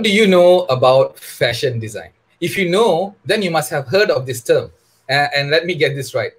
What do you know about fashion design? If you know, then you must have heard of this term. Uh, and let me get this right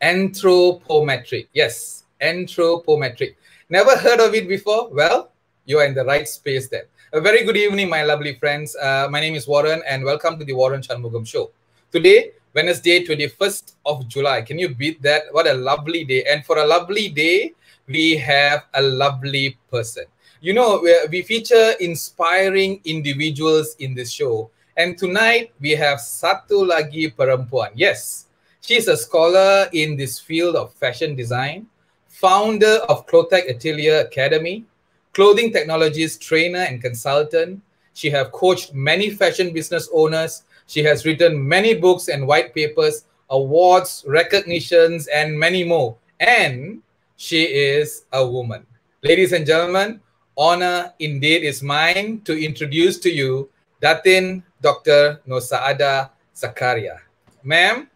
anthropometric. Yes, anthropometric. Never heard of it before? Well, you are in the right space then. A very good evening, my lovely friends. Uh, my name is Waran, and welcome to the Waran Shanmugam Show. Today, Wednesday, 21st of July. Can you beat that? What a lovely day. And for a lovely day, we have a lovely person. You know, we feature inspiring individuals in this show. And tonight, we have satu lagi perempuan. Yes, she's a scholar in this field of fashion design, founder of Clotech Atelier Academy, clothing technologies trainer and consultant. She have coached many fashion business owners she has written many books and white papers, awards, recognitions, and many more. And she is a woman. Ladies and gentlemen, honor indeed is mine to introduce to you Datin Dr. Norsaadah Zakaria. Ma'am,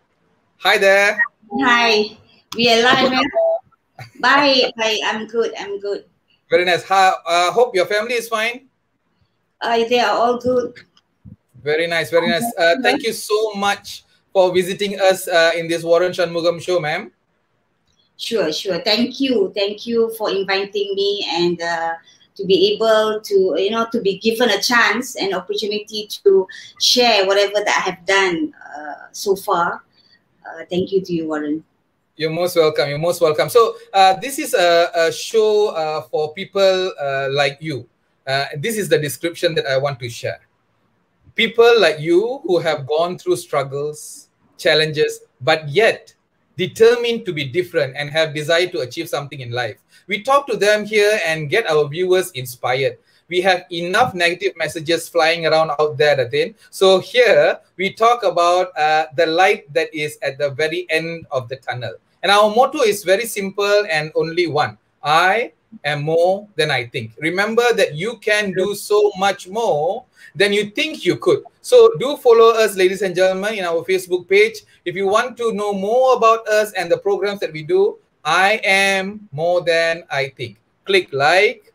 hi there. Hi, we are live. Bye. Bye. I'm good. I'm good. Very nice. I uh, hope your family is fine. Uh, they are all good. Very nice, very nice. Uh, thank you so much for visiting us uh, in this Waran Shanmugam show, ma'am. Sure, sure. Thank you. Thank you for inviting me and uh, to be able to, you know, to be given a chance and opportunity to share whatever that I have done uh, so far. Uh, thank you to you, Waran. You're most welcome. You're most welcome. So uh, this is a, a show for people like you. this is the description that I want to share people like you who have gone through struggles, challenges, but yet determined to be different and have desire to achieve something in life. We talk to them here and get our viewers inspired. We have enough negative messages flying around out there, Datin. So here we talk about uh, the light that is at the very end of the tunnel. And our motto is very simple and only one. I am more than I think. Remember that you can do so much more than you think you could. So do follow us, ladies and gentlemen, in our Facebook page. If you want to know more about us and the programs that we do, I am more than I think. Click like,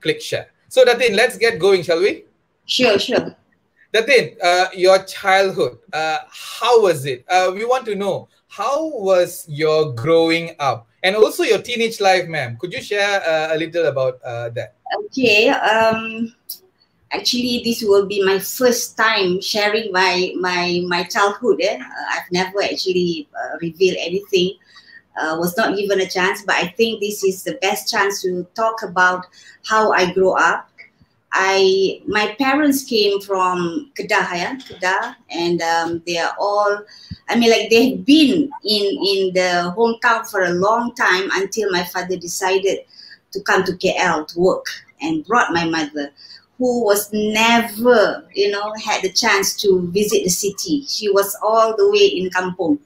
click share. So Datin, let's get going, shall we? Sure, sure. Datin, uh, your childhood, uh, how was it? Uh, we want to know how was your growing up and also your teenage life, ma'am. Could you share uh, a little about uh, that? Okay. Um, actually this will be my first time sharing my my my childhood eh? uh, i've never actually uh, revealed anything uh, was not given a chance but i think this is the best chance to talk about how i grew up i my parents came from kedah yeah, kedah and um, they are all i mean like they've been in in the hometown for a long time until my father decided to come to kl to work and brought my mother who was never, you know, had the chance to visit the city. She was all the way in Kampong.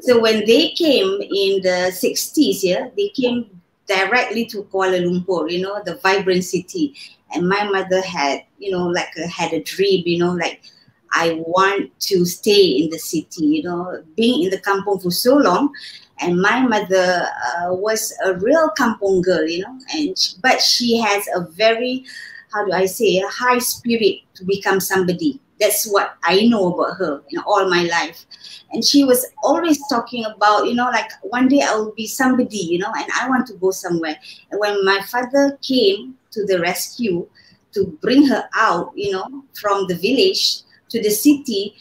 So when they came in the 60s, yeah, they came directly to Kuala Lumpur, you know, the vibrant city. And my mother had, you know, like a, had a dream, you know, like I want to stay in the city, you know, being in the kampong for so long. And my mother uh, was a real kampong girl, you know, and but she has a very how do I say, a high spirit to become somebody. That's what I know about her in all my life. And she was always talking about, you know, like one day I will be somebody, you know, and I want to go somewhere. And when my father came to the rescue to bring her out, you know, from the village to the city,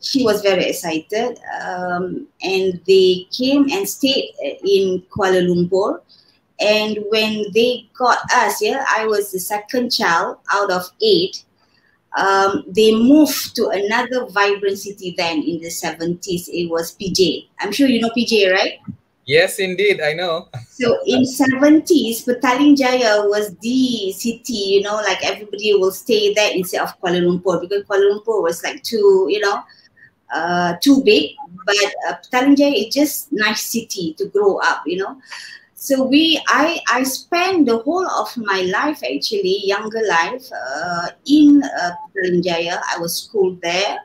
she was very excited. Um, and they came and stayed in Kuala Lumpur and when they got us, yeah, I was the second child out of eight. Um, they moved to another vibrant city then in the 70s. It was PJ. I'm sure you know PJ, right? Yes, indeed, I know. so in 70s, Petaling Jaya was the city, you know, like everybody will stay there instead of Kuala Lumpur because Kuala Lumpur was like too, you know, uh, too big. But uh, Petaling Jaya is just nice city to grow up, you know so we i i spent the whole of my life actually younger life uh, in uh, Jaya. i was schooled there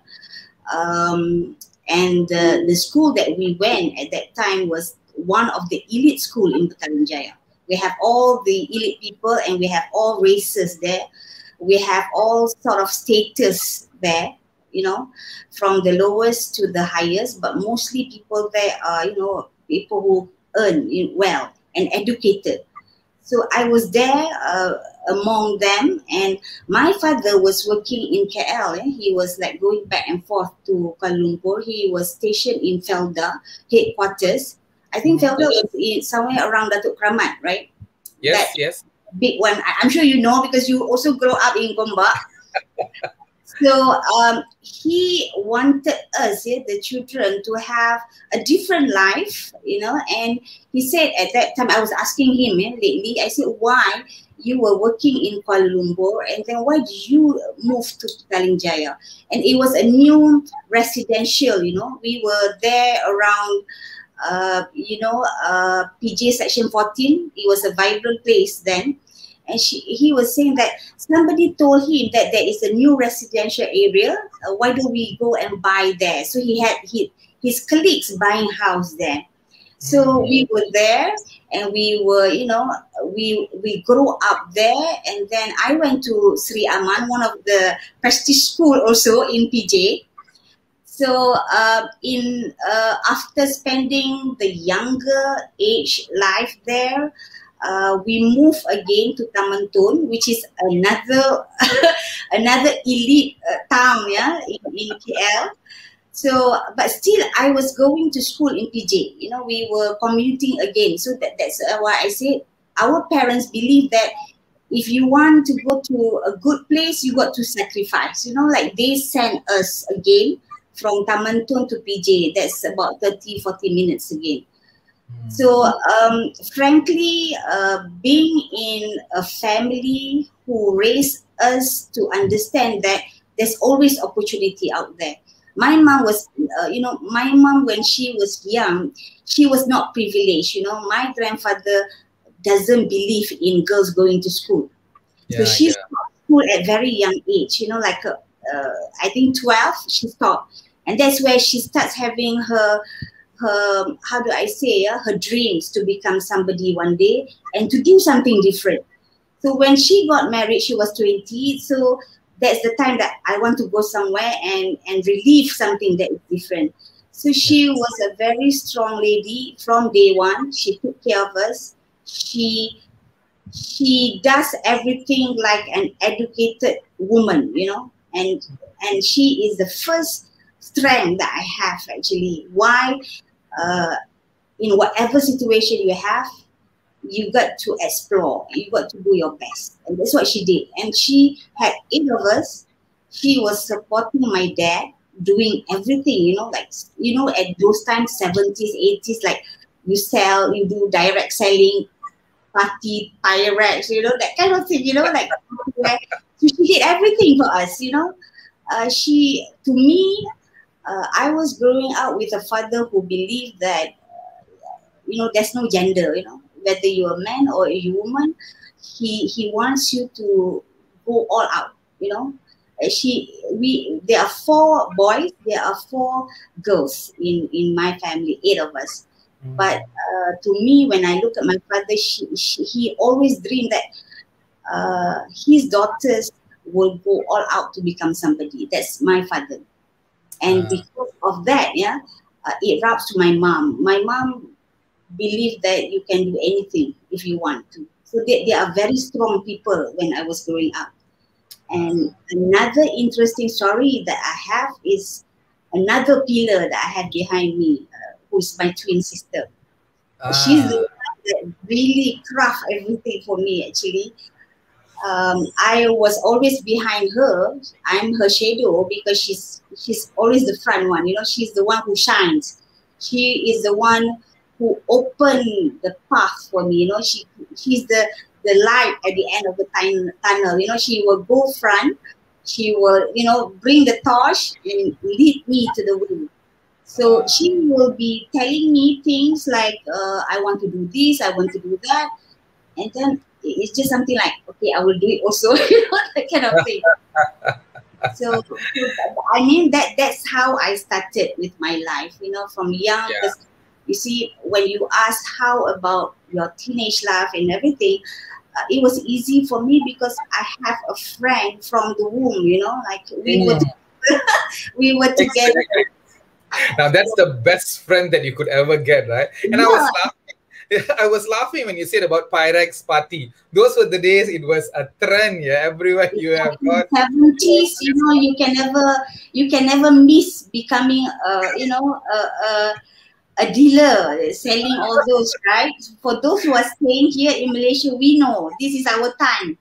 um, and uh, the school that we went at that time was one of the elite school in Petaling Jaya. We have all the elite people and we have all races there. we have all sort of status there you know from the lowest to the highest but mostly people there are you know people who earn well and educated. So i was there uh, among them and my father was working in kl eh? he was like going back and forth to kuala lumpur. He was stationed in felda headquarters. I think mm-hmm. felda was in, somewhere around datuk kramat right? Yes that yes. big one. I'm sure you know because you also grow up in gombak So um, he wanted us, yeah, the children, to have a different life, you know. And he said at that time, I was asking him yeah, lately, I said, why you were working in Kuala Lumpur and then why did you move to Petaling And it was a new residential, you know. We were there around, uh, you know, uh, PJ section 14. It was a vibrant place then and she, he was saying that somebody told him that there is a new residential area. Uh, why don't we go and buy there? So he had he, his colleagues buying house there. So mm-hmm. we were there and we were, you know, we we grew up there. And then I went to Sri Aman, one of the prestige school also in PJ. So uh, in uh, after spending the younger age life there, uh, we move again to Taman Tun, which is another another elite uh, town, yeah, in, in KL. So, but still, I was going to school in PJ. You know, we were commuting again. So that, that's uh, why I said our parents believe that if you want to go to a good place, you got to sacrifice. You know, like they sent us again from Taman Tun to PJ. That's about 30, 40 minutes again. So, um, frankly, uh, being in a family who raised us to understand that there's always opportunity out there. My mom was, uh, you know, my mom when she was young, she was not privileged. You know, my grandfather doesn't believe in girls going to school, yeah, so she yeah. stopped school at very young age. You know, like uh, uh I think twelve, she stopped, and that's where she starts having her her how do I say uh, her dreams to become somebody one day and to do something different. So when she got married, she was 20. So that's the time that I want to go somewhere and and relieve something that is different. So she was a very strong lady from day one. She took care of us. She she does everything like an educated woman, you know, and and she is the first strength that I have actually. Why? Uh, in whatever situation you have, you got to explore. You got to do your best, and that's what she did. And she had eight of us. She was supporting my dad, doing everything. You know, like you know, at those times, seventies, eighties, like you sell, you do direct selling, party pyrex, you know, that kind of thing. You know, like so she did everything for us. You know, uh, she to me uh, I was growing up with a father who believed that, you know, there's no gender, you know, whether you're a man or a woman, he, he wants you to go all out, you know. She, we, there are four boys, there are four girls in, in my family, eight of us. Mm. But uh, to me, when I look at my father, she, she, he always dreamed that uh, his daughters will go all out to become somebody. That's my father and uh, because of that yeah uh, it rubs to my mom my mom believed that you can do anything if you want to. So they, they are very strong people when i was growing up. And another interesting story that i have is another pillar that i have behind me uh, who's my twin sister. Uh, she's the one that really craft everything for me actually um, I was always behind her. I'm her shadow because she's she's always the front one. You know, she's the one who shines. She is the one who opened the path for me. You know, she she's the the light at the end of the tunnel. You know, she will go front. She will, you know, bring the torch and lead me to the way. So she will be telling me things like, uh, I want to do this, I want to do that. And then it's just something like okay i will do it also you know that kind of thing so, i mean that that's how i started with my life you know from young yeah. you see when you ask how about your teenage life and everything uh, it was easy for me because I have a friend from the womb. You know, like we mm. were we were together. Now that's the best friend that you could ever get, right? And yeah. I was laughing I was laughing when you said about Pyrex party. Those were the days it was a trend, yeah. Everywhere you have got seventies, you know, you can never you can never miss becoming uh, you know, a, a, a dealer selling all those, right? For those who are staying here in Malaysia, we know this is our time.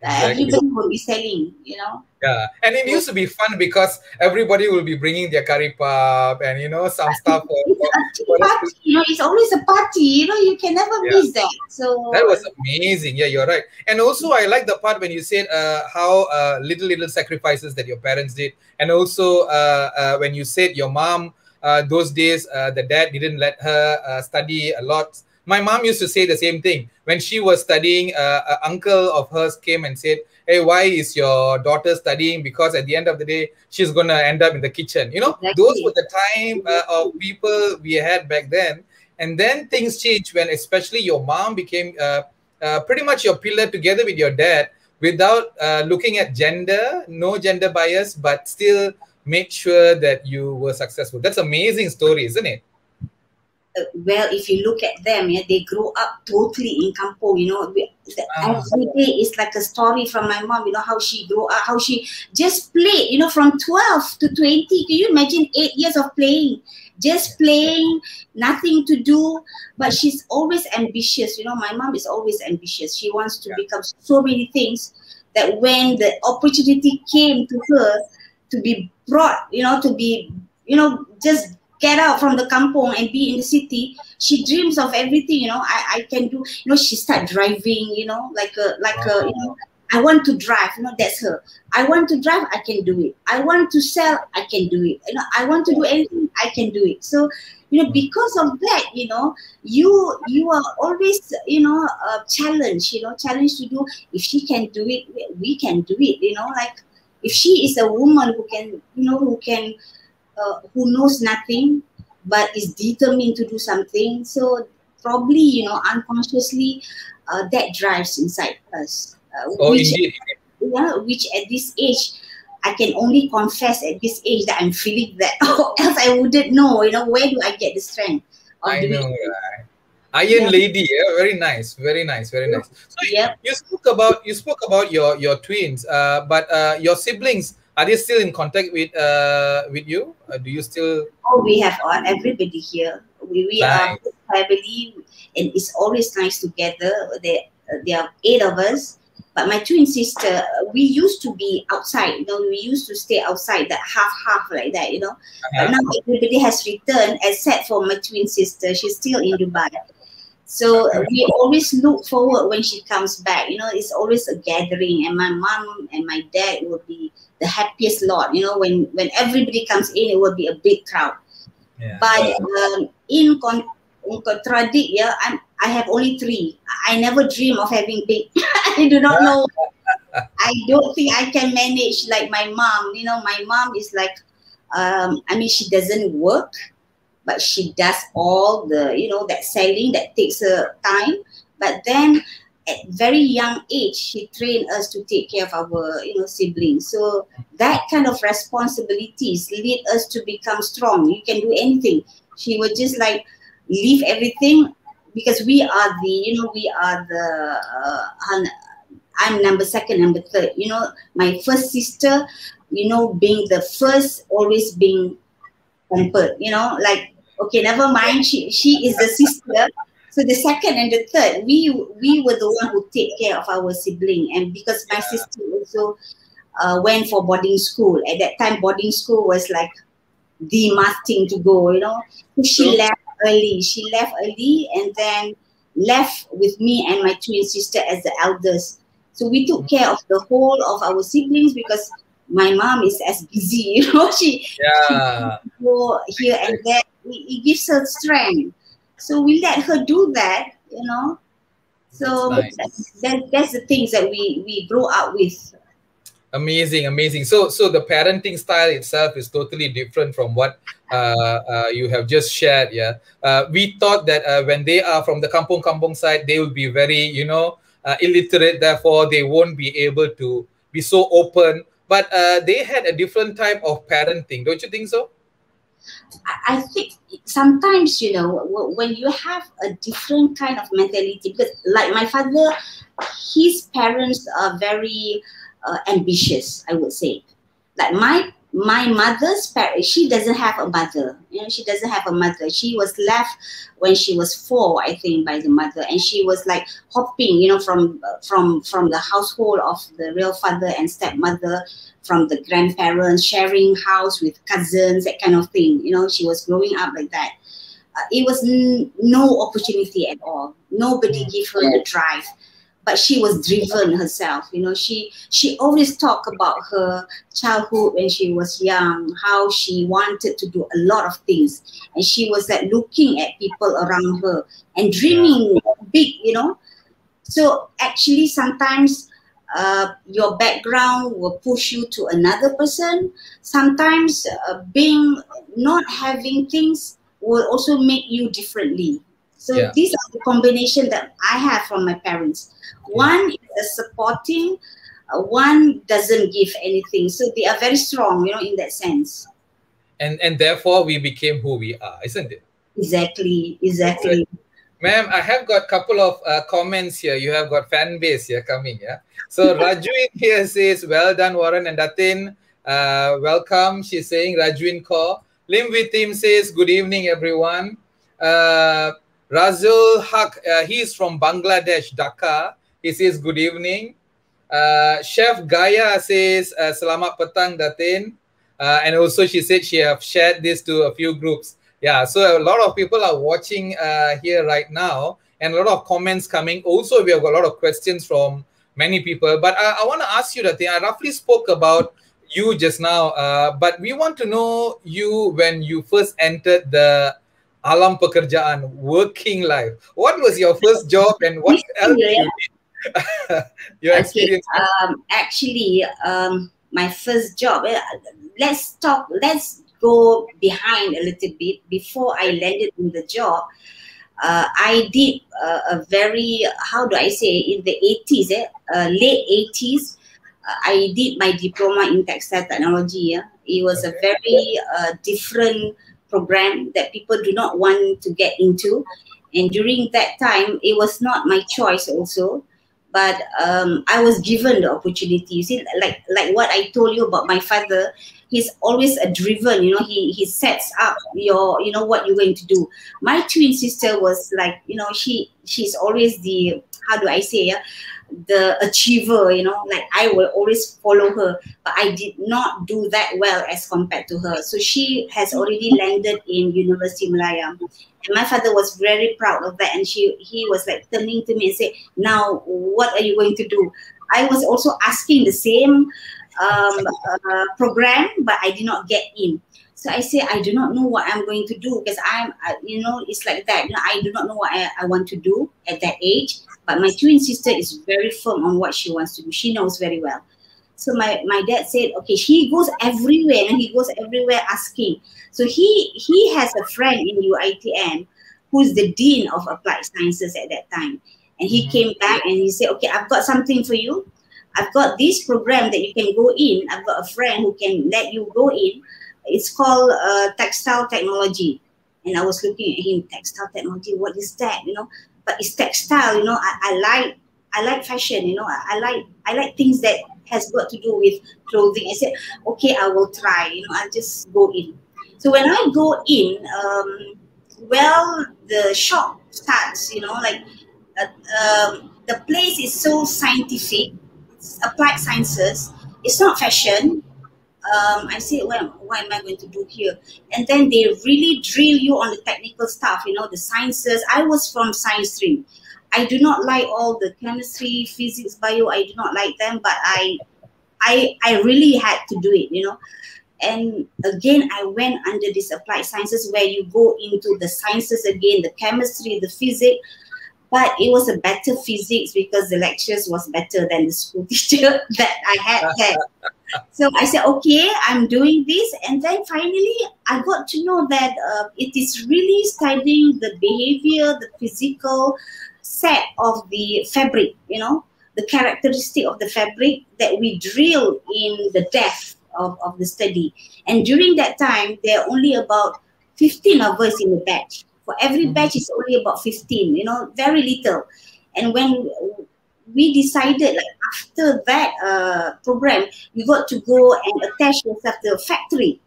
Exactly. Everybody will be selling, you know. Yeah, and it used to be fun because everybody will be bringing their curry puff and you know some stuff. it's for, party, you know, it's always a party. You know, you can never yeah. miss that. So that was amazing. Yeah, you're right. And also, I like the part when you said uh, how uh, little little sacrifices that your parents did, and also uh, uh when you said your mom. Uh, those days, uh, the dad didn't let her study a lot my mom used to say the same thing when she was studying. Uh, an uncle of hers came and said, "Hey, why is your daughter studying? Because at the end of the day, she's gonna end up in the kitchen." You know, exactly. those were the time uh, of people we had back then. And then things changed when, especially, your mom became uh, uh pretty much your pillar together with your dad, without uh, looking at gender, no gender bias, but still made sure that you were successful. That's amazing story, isn't it? Well, if you look at them, yeah, they grow up totally in kampong. You know, uh, every day is like a story from my mom. You know how she grew up, how she just played. You know, from twelve to twenty. Can you imagine eight years of playing? Just playing, nothing to do, but she's always ambitious. You know, my mom is always ambitious. She wants to yeah. become so many things that when the opportunity came to her to be brought, you know, to be, you know, just get out from the kampong and be in the city she dreams of everything you know i, I can do you know she start driving you know like a like a you know i want to drive you know that's her i want to drive i can do it i want to sell i can do it you know i want to do anything i can do it so you know because of that you know you you are always you know uh, challenged you know challenged to do if she can do it we can do it you know like if she is a woman who can you know who can uh, who knows nothing but is determined to do something. So probably, you know, unconsciously, uh, that drives inside us. Uh, oh, which, indeed. Yeah, which at this age, I can only confess at this age that I'm feeling that, or else I wouldn't know. You know, where do I get the strength? I know. Right. Iron yeah. Lady, yeah, very nice, very nice, very nice. So yep. you, you spoke about you spoke about your your twins, uh, but uh, your siblings are they still in contact with uh with you? Uh, do you still? Oh, we have uh, everybody here. We, we nice. are family, and it's always nice together. There uh, there are eight of us. But my twin sister, we used to be outside. You know, we used to stay outside, that half half like that. You know, uh-huh. but now everybody has returned, except for my twin sister. She's still in Dubai. So we always look forward when she comes back. You know, it's always a gathering, and my mom and my dad will be the happiest lot. You know, when when everybody comes in, it will be a big crowd. Yeah. But um, in, con- contradict, yeah, I'm, I have only three. I never dream of having big. I do not know. I don't think I can manage like my mom. You know, my mom is like, um, I mean, she doesn't work, but she does all the, you know, that selling that takes her time. But then at very young age, she trained us to take care of our, you know, siblings. So that kind of responsibilities lead us to become strong. You can do anything. She would just like leave everything because we are the, you know, we are the, uh, I'm number second, number third. You know, my first sister, you know, being the first, always being pampered. You know, like okay, never mind. She she is the sister, so the second and the third, we we were the one who take care of our sibling, and because my sister also uh, went for boarding school at that time, boarding school was like the must thing to go. You know, so she left early. She left early, and then left with me and my twin sister as the eldest. So we took care of the whole of our siblings because my mom is as busy, you know, she, yeah. she go here and there. It, gives her strength. So we let her do that, you know. So that's, nice. that, that's the things that we we grow up with. Amazing, amazing. So so the parenting style itself is totally different from what uh, uh, you have just shared. Yeah, uh, we thought that uh, when they are from the kampong kampong side, they will be very, you know, uh, illiterate, therefore they won't be able to be so open. But uh, they had a different type of parenting, don't you think so? I think sometimes you know when you have a different kind of mentality because like my father, his parents are very uh, ambitious. I would say, like my my mother's parents, she doesn't have a mother. You know, she doesn't have a mother. She was left when she was four, I think, by the mother, and she was like hopping, you know, from from from the household of the real father and stepmother, from the grandparents, sharing house with cousins, that kind of thing. You know, she was growing up like that. Uh, it was no opportunity at all. Nobody mm. gave her the drive but she was driven herself. You know she she always talked about her childhood when she was young how she wanted to do a lot of things. And she was like looking at people around her and dreaming big you know. So actually sometimes uh, your background will push you to another person. Sometimes uh, being not having things will also make you differently so yeah. these are the combination that I have from my parents. One is a supporting, uh, one doesn't give anything. So they are very strong, you know, in that sense. And and therefore we became who we are, isn't it? Exactly, exactly. Ma'am, I have got a couple of uh, comments here. You have got fan base here coming, yeah? So Rajuin here says, well done, Waran and Datin. Uh, welcome. She's saying Rajuin Kaur. Lim Vitim says, good evening, everyone. Uh, Razul Haq, uh, he is from Bangladesh, Dhaka. He says, good evening. Uh, Chef Gaya says, uh, Selamat petang, Datin. Uh, and also she said she have shared this to a few groups. Yeah, so a lot of people are watching uh, here right now and a lot of comments coming. Also, we have got a lot of questions from many people. But I, I want to ask you, Datin, I roughly spoke about you just now, uh, but we want to know you when you first entered the alam pekerjaan, working life. What was your first job and what else you did? your experience. Okay, um, actually, um, my first job. Eh, let's talk. Let's go behind a little bit before I landed in the job. Uh, I did uh, a very how do I say in the eighties, eh, uh, late eighties. Uh, I did my diploma in textile technology. Yeah? It was a very uh, different program that people do not want to get into. And during that time, it was not my choice also, but um, I was given the opportunity. You see, like like what I told you about my father, he's always a driven. You know, he he sets up your you know what you're going to do. My twin sister was like you know she she's always the how do I say yeah the achiever, you know, like I will always follow her, but I did not do that well as compared to her. So she has already landed in University Malaya. And my father was very proud of that. And she he was like turning to me and say, now what are you going to do? I was also asking the same um, uh, program, but I did not get in. So I say, I do not know what I'm going to do because I'm, uh, you know, it's like that. You know, I do not know what I, I want to do at that age. But my twin sister is very firm on what she wants to do. She knows very well. So my, my dad said, okay, he goes everywhere and he goes everywhere asking. So he he has a friend in UITM who's the dean of applied sciences at that time. And he mm-hmm. came back and he said, okay, I've got something for you. I've got this program that you can go in. I've got a friend who can let you go in it's called uh, textile technology. And I was looking at him, textile technology, what is that? You know, but it's textile, you know, I, I like I like fashion, you know, I, I like I like things that has got to do with clothing. I said, okay, I will try, you know, I'll just go in. So when I go in, um, well, the shop starts, you know, like uh, um, the place is so scientific, it's applied sciences. It's not fashion um, I said, well, what am I going to do here? And then they really drill you on the technical stuff, you know, the sciences. I was from science stream. I do not like all the chemistry, physics, bio. I do not like them, but I, I, I really had to do it, you know. And again, I went under this applied sciences where you go into the sciences again, the chemistry, the physics. But it was a better physics because the lectures was better than the school teacher that I had had so I said, okay, I'm doing this. And then finally, I got to know that uh, it is really studying the behavior, the physical set of the fabric, you know, the characteristic of the fabric that we drill in the depth of, of the study. And during that time, there are only about 15 of us in the batch. For every mm-hmm. batch, it's only about 15, you know, very little. And when we decided, like after that uh, program, you got to go and attach yourself to a factory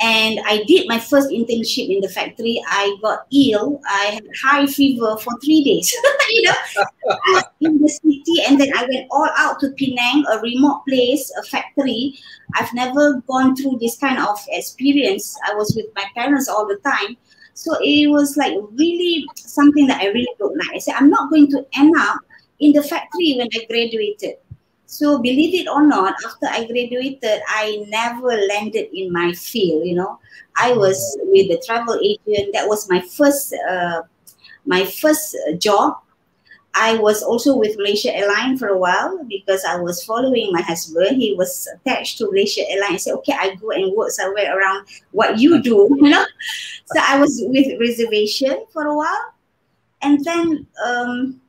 and I did my first internship in the factory. I got ill. I had high fever for three days, you know, in the city. And then I went all out to Penang, a remote place, a factory. I've never gone through this kind of experience. I was with my parents all the time. So it was like really something that I really don't like. I said, I'm not going to end up in the factory when I graduated. So believe it or not, after I graduated, I never landed in my field. You know, I was with the travel agent. That was my first, uh, my first job. I was also with Malaysia Airlines for a while because I was following my husband. He was attached to Malaysia Airlines. I said, okay, I go and work somewhere around what you do, you know. So I was with reservation for a while, and then um,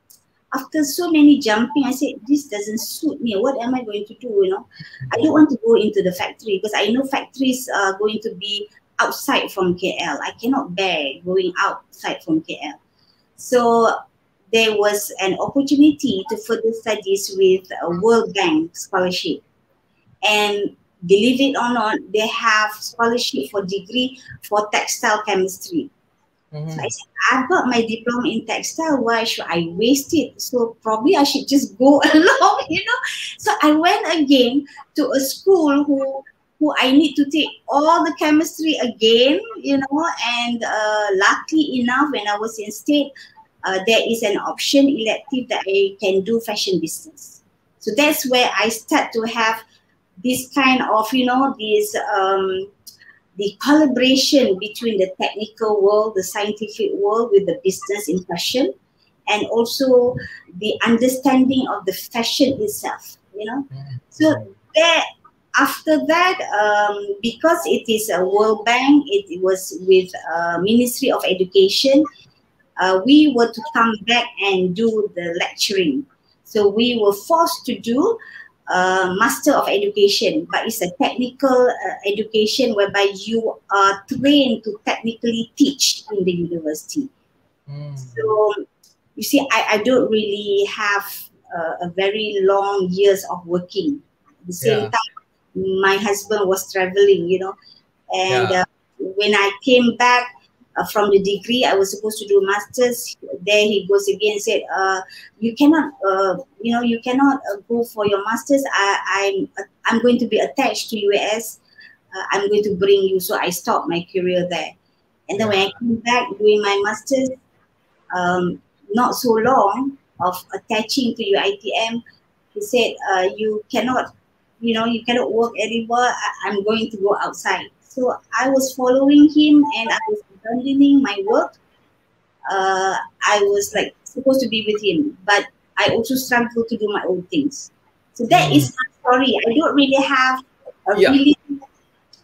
after so many jumping, I said, this doesn't suit me. What am I going to do? You know, I don't want to go into the factory because I know factories are going to be outside from KL. I cannot bear going outside from KL. So there was an opportunity to further studies with a World Bank scholarship. And believe it or not, they have scholarship for degree for textile chemistry. Mm-hmm. So I said, I've got my diploma in textile. Why should I waste it? So probably I should just go along, you know. So I went again to a school who who I need to take all the chemistry again, you know. And uh, luckily enough, when I was in state, uh, there is an option elective that I can do fashion business. So that's where I start to have this kind of, you know, this um, the collaboration between the technical world, the scientific world with the business in fashion, and also the understanding of the fashion itself, you know. So there, after that, um, because it is a World Bank, it was with uh, Ministry of Education, uh, we were to come back and do the lecturing. So we were forced to do uh, master of education, but it's a technical uh, education whereby you are trained to technically teach in the university. Mm. So you see, I, I don't really have uh, a very long years of working. At the same yeah. time, my husband was traveling, you know, and yeah. Uh, when I came back, uh, from the degree I was supposed to do masters. There he goes again. Said, uh, "You cannot, uh, you know, you cannot uh, go for your masters. I, I'm, I'm going to be attached to US. Uh, I'm going to bring you." So I stopped my career there. And then when I came back doing my masters, um, not so long of attaching to UITM, he said, "You cannot, you know, you cannot work anymore. I, I'm going to go outside." So I was following him and I was abandoning my work. Uh, I was like supposed to be with him, but I also struggled to do my own things. So that mm. is my story. I don't really have a yeah. really,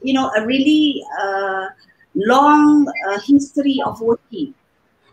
you know, a really uh, long uh, history of working.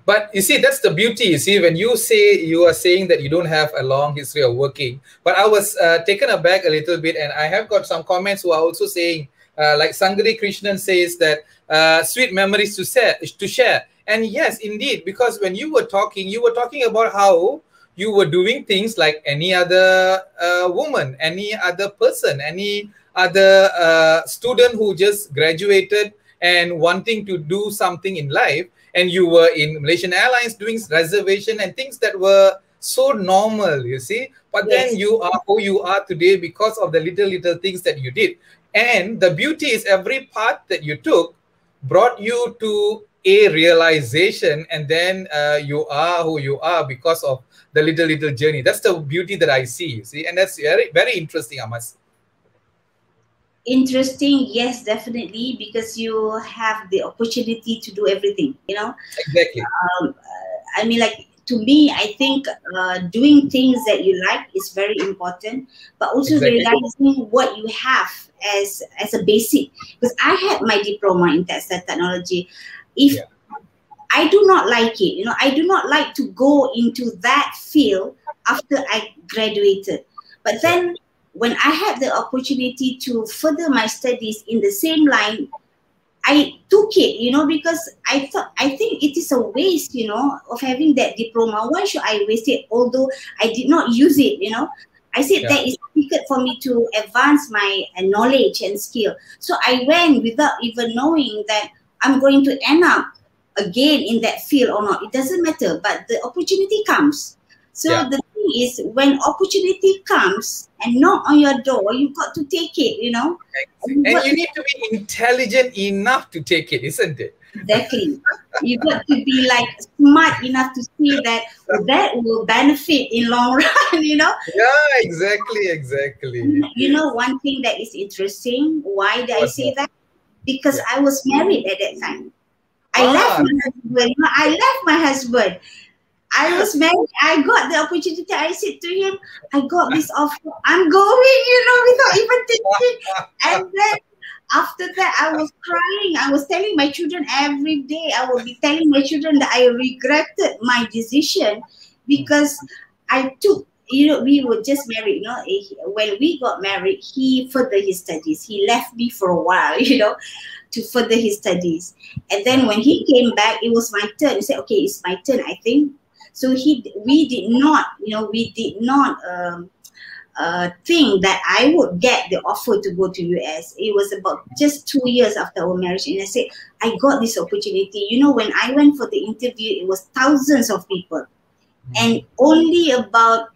But you see, that's the beauty. You see, when you say you are saying that you don't have a long history of working, but I was uh, taken aback a little bit, and I have got some comments who are also saying uh, like Sangari Krishnan says that uh, sweet memories to share, to share. And yes, indeed, because when you were talking, you were talking about how you were doing things like any other uh, woman, any other person, any other uh, student who just graduated and wanting to do something in life. And you were in Malaysian Airlines doing reservation and things that were so normal, you see. But yes. then you are who you are today because of the little, little things that you did. And the beauty is every path that you took brought you to a realization, and then uh, you are who you are because of the little little journey. That's the beauty that I see. You See, and that's very very interesting, Amas. Interesting, yes, definitely, because you have the opportunity to do everything. You know, exactly. Um, uh, I mean, like to me, I think uh, doing things that you like is very important, but also exactly. realizing what you have as as a basic. Because I had my diploma in textile technology. If yeah. I do not like it. You know, I do not like to go into that field after I graduated. But then when I had the opportunity to further my studies in the same line, I took it, you know, because I thought I think it is a waste, you know, of having that diploma. Why should I waste it? Although I did not use it, you know. I said yeah. that is difficult for me to advance my uh, knowledge and skill. So I went without even knowing that I'm going to end up again in that field or not. It doesn't matter, but the opportunity comes. So yeah. the is, when opportunity comes and knock on your door, you got to take it. You know, and, and you need to be intelligent enough to take it, isn't it? Exactly. you got to be like smart enough to see that that will benefit in long run. You know. Yeah, exactly, exactly. You know, one thing that is interesting. Why did I say that? Because yeah. I was married at that time. I ah. left my husband. I left my husband. I was married. I got the opportunity. I said to him, I got this offer. I'm going, you know, without even thinking. And then after that, I was crying. I was telling my children every day. I would be telling my children that I regretted my decision because I took, you know, we were just married. You know, when we got married, he furthered his studies. He left me for a while, you know to further his studies. And then when he came back, it was my turn. He said, okay, it's my turn, I think. So he, we did not, you know, we did not um, uh, think that I would get the offer to go to US. It was about just two years after our marriage. And I said, I got this opportunity. You know, when I went for the interview, it was thousands of people. And only about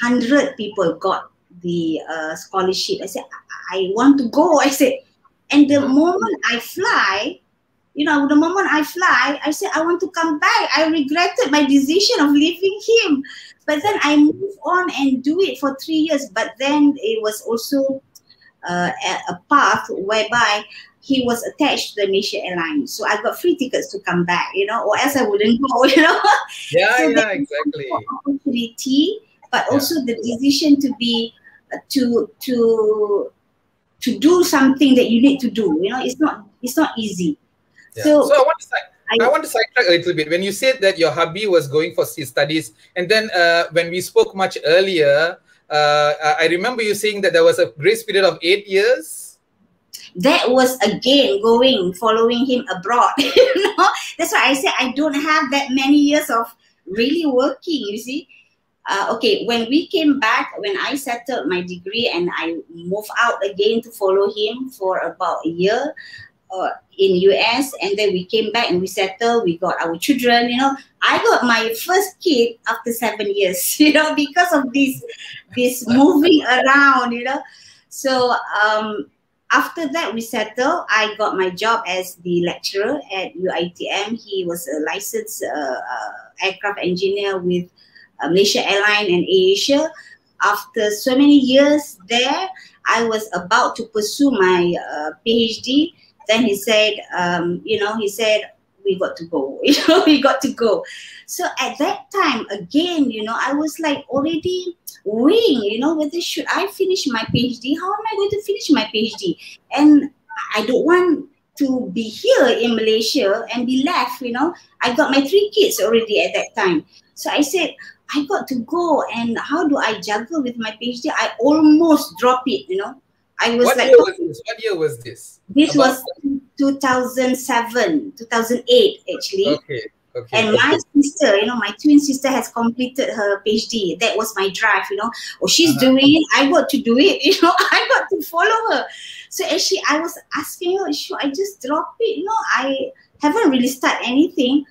100 people got the uh, scholarship. I said, I want to go. I said, and the moment I fly, you know, the moment I fly, I said, I want to come back. I regretted my decision of leaving him. But then I move on and do it for three years. But then it was also uh, a, path whereby he was attached to the Malaysia Airlines. So I got free tickets to come back, you know, or else I wouldn't go, you know. Yeah, so yeah, exactly. Opportunity, but yeah. also the decision to be uh, to to to do something that you need to do. You know, it's not it's not easy. Yeah. So, so I want to say, I, I, want to sidetrack a little bit. When you said that your hubby was going for his studies, and then uh, when we spoke much earlier, uh, I remember you saying that there was a grace period of eight years. That was again going, following him abroad. you know, that's why I said I don't have that many years of really working. You see, uh, okay, when we came back, when I settled my degree and I moved out again to follow him for about a year uh, in US, and then we came back and we settled. We got our children. You know, I got my first kid after seven years. You know, because of this this moving around. You know, so um, after that we settled. I got my job as the lecturer at UITM. He was a licensed uh, uh, aircraft engineer with uh, Malaysia Airline and Asia. After so many years there, I was about to pursue my uh, PhD. Then he said, um, you know, he said, we got to go, you know, we got to go. So at that time, again, you know, I was like already weighing, you know, whether should I finish my PhD? How am I going to finish my PhD? And I don't want to be here in Malaysia and be left, you know. I got my three kids already at that time. So I said, I got to go and how do I juggle with my PhD? I almost drop it, you know. I was what like, year was this? What year was this? This About was 2007, 2008 actually. Okay. Okay. And my sister, you know, my twin sister has completed her PhD. That was my drive, you know. Oh, she's uh-huh. doing it. I got to do it, you know. I got to follow her. So actually, I was asking her, should I just drop it? You know, I haven't really started anything.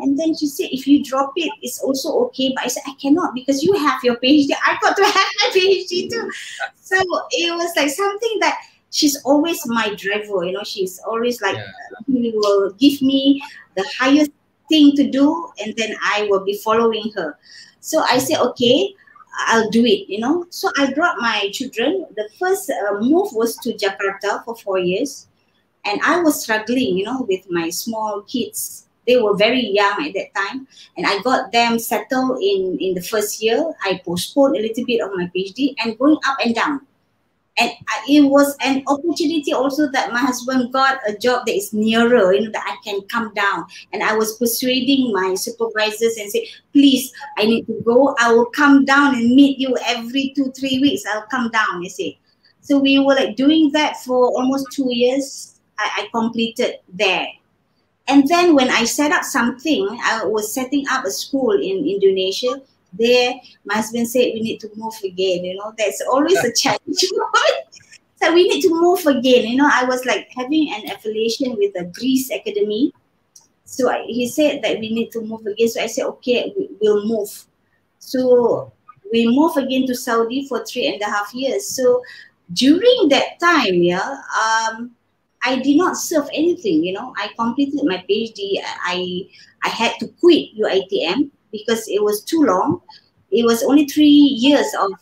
And then she said, if you drop it, it's also okay. But I said, I cannot because you have your PhD. I got to have my PhD too. So it was like something that she's always my driver. You know, she's always like, yeah. will give me the highest thing to do, and then I will be following her. So I said, okay, I'll do it. You know, so I brought my children. The first uh, move was to Jakarta for four years, and I was struggling. You know, with my small kids they were very young at that time and i got them settled in in the first year i postponed a little bit of my phd and going up and down and it was an opportunity also that my husband got a job that is nearer, you know, that I can come down. And I was persuading my supervisors and say, please, I need to go. I will come down and meet you every two, three weeks. I'll come down, you see. So we were like doing that for almost two years. I, I completed there. And then when I set up something, I was setting up a school in Indonesia there, my husband said we need to move again. You know, there's always a challenge. so we need to move again. You know, I was like having an affiliation with the Greece Academy. So I, he said that we need to move again. So I said, okay, we, will move. So we moved again to Saudi for three and a half years. So during that time, yeah, um, I did not serve anything. You know, I completed my PhD. I I had to quit UITM because it was too long. It was only three years of,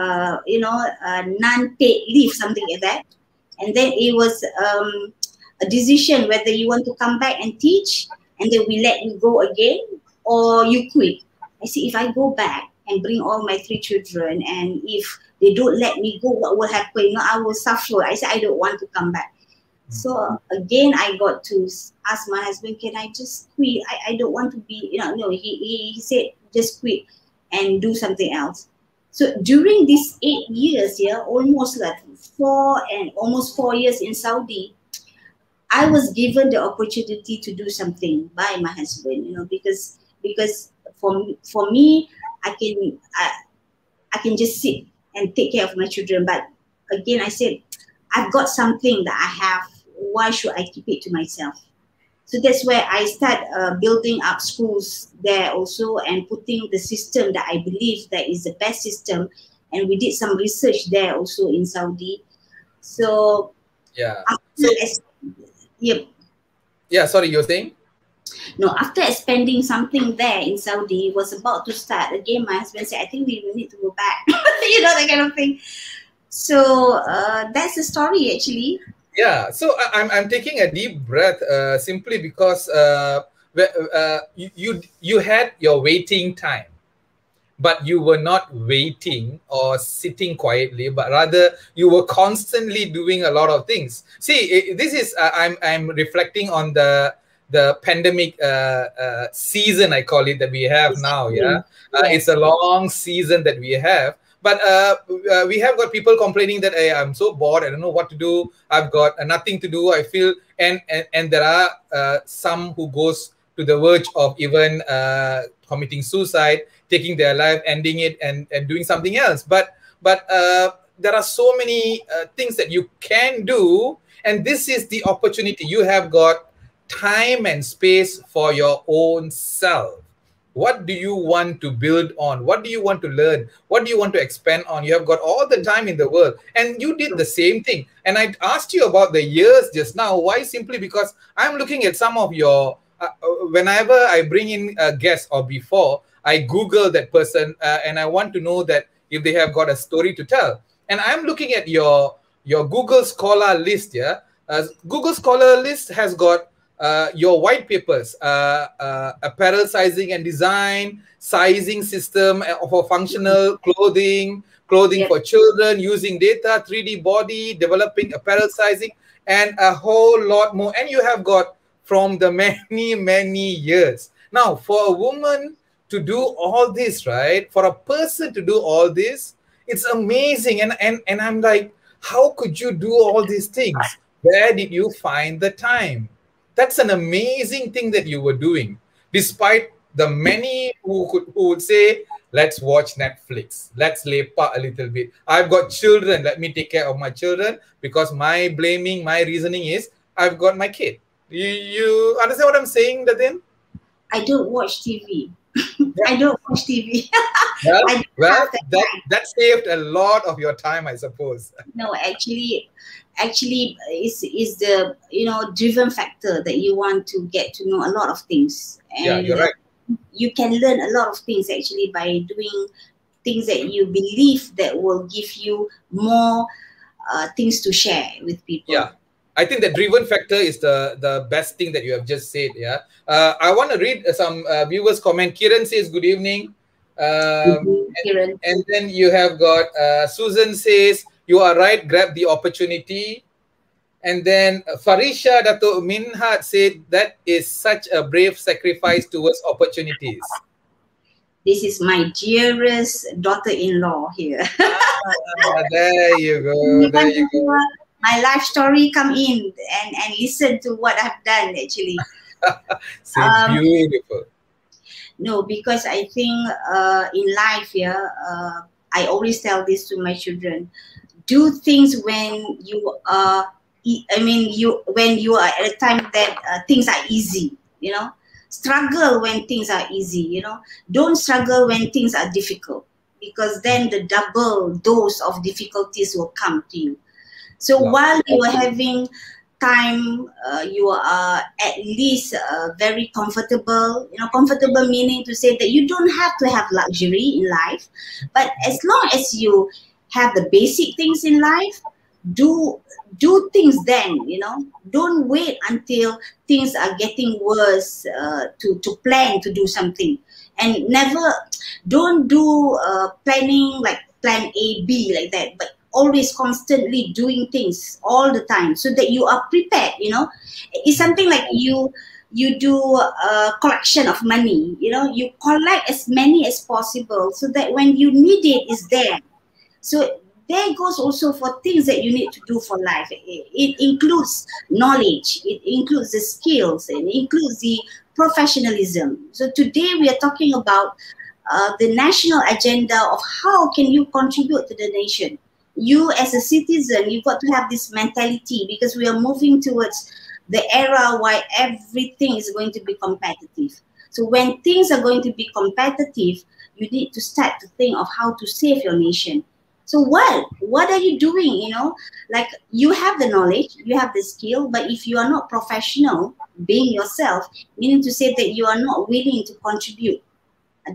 uh, you know, uh, non-paid leave, something like that. And then it was um, a decision whether you want to come back and teach, and then we let you go again, or you quit. I see if I go back and bring all my three children, and if they don't let me go, what will happen? You know, I will suffer. I said I don't want to come back. Mm. So again, I got to ask my husband, can I just quit? I, I don't want to be, you know, no, he, he, he said, just quit and do something else. So during these eight years, yeah, almost like four and almost four years in Saudi, I was given the opportunity to do something by my husband, you know, because because for for me, I can I, I can just sit and take care of my children. But again, I said I've got something that I have why should I keep it to myself? So that's where I start uh, building up schools there also and putting the system that I believe that is the best system. And we did some research there also in Saudi. So yeah, so, yep. Yeah, sorry, you're saying? No, after spending something there in Saudi, was about to start again. My husband said, "I think we need to go back." you know that kind of thing. So uh, that's the story actually yeah so i'm i'm taking a deep breath uh, simply because uh, uh, you, you you had your waiting time but you were not waiting or sitting quietly but rather you were constantly doing a lot of things. See this is uh, i'm i'm reflecting on the the pandemic uh, uh, season i call it that we have now yeah? Uh, it's a long season that we have but uh, uh, we have got people complaining that hey, I'm so bored. I don't know what to do. I've got uh, nothing to do. I feel and and, and there are uh, some who goes to the verge of even uh, committing suicide, taking their life, ending it, and and doing something else. But but uh, there are so many things that you can do, and this is the opportunity you have got time and space for your own self what do you want to build on? What do you want to learn? What do you want to expand on? You have got all the time in the world. And you did the same thing. And i asked you about the years just now. Why? Simply because i'm looking at some of your uh, uh whenever i bring in a guest or before i google that person uh, and i want to know that if they have got a story to tell. And i'm looking at your your google scholar list yeah? Uh, google scholar list has got uh, your white papers, uh, uh, apparel sizing and design, sizing system uh, for functional clothing, clothing yeah. for children, using data, 3D body, developing apparel sizing, and a whole lot more. And you have got from the many, many years. Now, for a woman to do all this, right? For a person to do all this, it's amazing. And and and I'm like, how could you do all these things? Where did you find the time? That's an amazing thing that you were doing, despite the many who could who would say, let's watch Netflix, let's lay lepak a little bit. I've got children, let me take care of my children because my blaming, my reasoning is I've got my kid. You, you understand what I'm saying, Datin? I don't watch TV. I don't watch TV. well, well that, that saved a lot of your time, I suppose. No, actually, actually is is the you know driven factor that you want to get to know a lot of things and yeah you're right you can learn a lot of things actually by doing things that you believe that will give you more uh, things to share with people yeah I think the driven factor is the the best thing that you have just said. Yeah, uh, I want to read some uh, viewers' comment. Kiran says, "Good evening." Um, and, and, then you have got uh, Susan says, You are right. Grab the opportunity. And then Farisha Dato Minhat said that is such a brave sacrifice towards opportunities. This is my dearest daughter-in-law here. ah, there you go. There you go. My life story come in and, and listen to what I've done actually. so um, beautiful. No, because I think uh, in life, yeah, uh, I always tell this to my children: do things when you are. I mean, you when you are at a time that uh, things are easy. You know, struggle when things are easy you know don't struggle when things are difficult because then the double dose of difficulties will come to you so wow. while you are having time uh, you are at least uh, very comfortable you know comfortable meaning to say that you don't have to have luxury in life but as long as you have the basic things in life do do things then you know. Don't wait until things are getting worse uh, to to plan to do something. And never don't do uh, planning like plan a b like that but always constantly doing things all the time so that you are prepared you know. It's something like you you do a collection of money you know. You collect as many as possible so that when you need it is there so there goes also for things that you need to do for life. It, includes knowledge, it includes the skills, and it includes the professionalism. So today we are talking about uh, the national agenda of how can you contribute to the nation. You as a citizen, you've got to have this mentality because we are moving towards the era where everything is going to be competitive. So when things are going to be competitive, you need to start to think of how to save your nation so what? What are you doing? You know, like you have the knowledge, you have the skill, but if you are not professional, being yourself, meaning to say that you are not willing to contribute,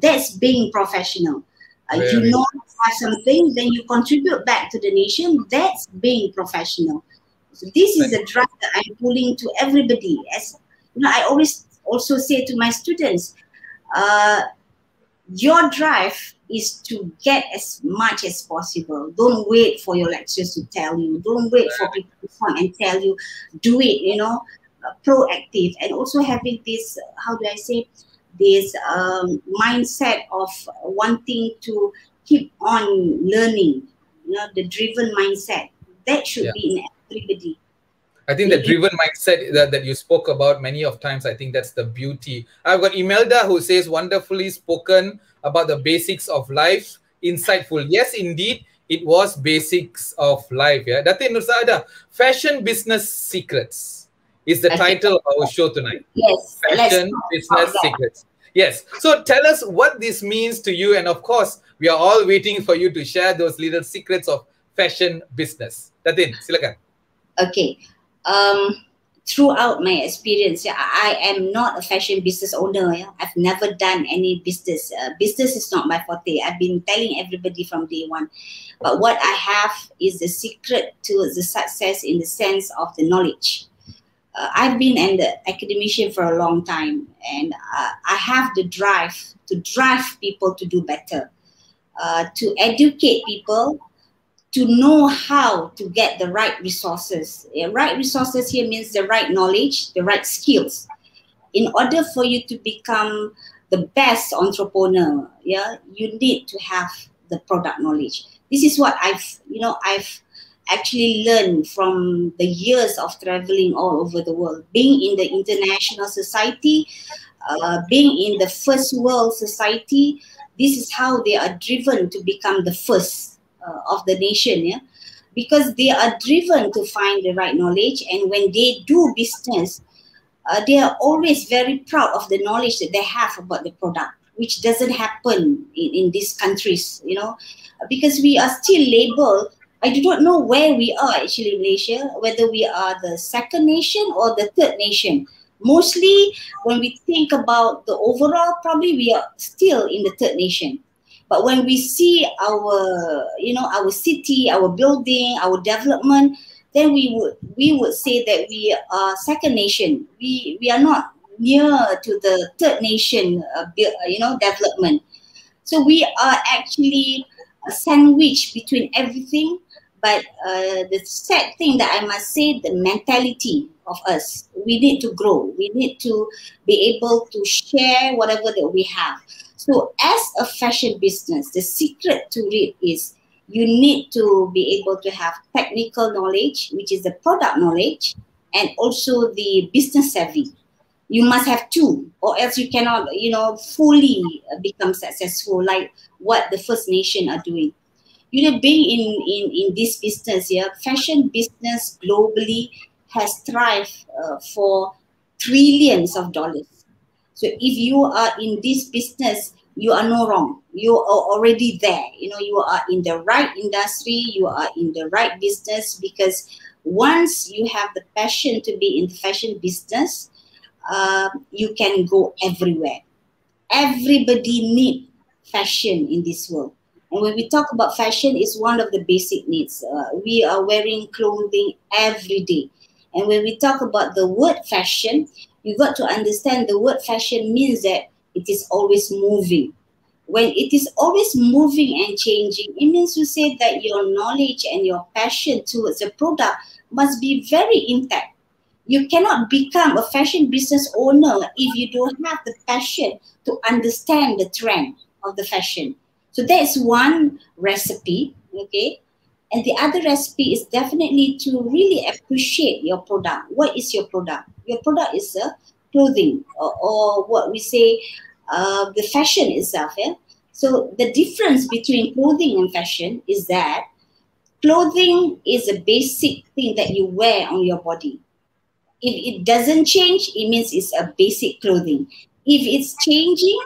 that's being professional. Uh, you know have something, then you contribute back to the nation. That's being professional. So this is a drive that I'm pulling to everybody. As you know, I always also say to my students, uh, your drive is to get as much as possible. Don't wait for your lectures to tell you. Don't wait for people to come and tell you. Do it, you know, uh, proactive. And also having this, how do I say, this um, mindset of wanting to keep on learning, you know, the driven mindset. That should yeah. be in everybody. I think the driven mindset that, that you spoke about many of times, I think that's the beauty. I've got Imelda who says wonderfully spoken about the basics of life. Insightful. Yes, indeed, it was basics of life. Yeah. Datin Norsaadah, Fashion Business Secrets is the title of our show tonight. Yes. Fashion Business Secrets. Yes. So tell us what this means to you. And of course, we are all waiting for you to share those little secrets of fashion business. Datin, silakan. Okay um, throughout my experience, I am not a fashion business owner. I've never done any business. Uh, business is not my forte. I've been telling everybody from day one. But what I have is the secret to the success in the sense of the knowledge. Uh, I've been an academician for a long time, and uh, I have the drive to drive people to do better, uh, to educate people to know how to get the right resources. right resources here means the right knowledge, the right skills. In order for you to become the best entrepreneur, yeah, you need to have the product knowledge. This is what I've, you know, I've actually learned from the years of traveling all over the world, being in the international society, uh, being in the first world society. This is how they are driven to become the first uh, of the nation yeah because they are driven to find the right knowledge and when they do business uh, they are always very proud of the knowledge that they have about the product which doesn't happen in, in these countries you know because we are still labeled I do not know where we are actually Malaysia, whether we are the second nation or the third nation. Mostly, when we think about the overall, probably we are still in the third nation. But when we see our, you know, our city, our building, our development, then we would we would say that we are second nation. We we are not near to the third nation, uh, you know, development. So we are actually a sandwich between everything, But uh, the sad thing that I must say, the mentality of us, we need to grow. We need to be able to share whatever that we have. So as a fashion business, the secret to it is you need to be able to have technical knowledge, which is the product knowledge, and also the business savvy. You must have two, or else you cannot, you know, fully become successful like what the First Nation are doing you know, being in, in, in this business, yeah, fashion business globally has thrived uh, for trillions of dollars. So if you are in this business, you are no wrong. You are already there. You know, you are in the right industry, you are in the right business because once you have the passion to be in the fashion business, uh, you can go everywhere. Everybody need fashion in this world and when we talk about fashion, it's one of the basic needs. Uh, we are wearing clothing every day. And when we talk about the word fashion, you got to understand the word fashion means that it is always moving. When it is always moving and changing, it means to say that your knowledge and your passion towards the product must be very intact. You cannot become a fashion business owner if you don't have the passion to understand the trend of the fashion so that's one recipe, okay? And the other recipe is definitely to really appreciate your product. What is your product? Your product is a clothing or, or what we say, uh, the fashion itself. Yeah? So the difference between clothing and fashion is that clothing is a basic thing that you wear on your body. If it doesn't change, it means it's a basic clothing. If it's changing,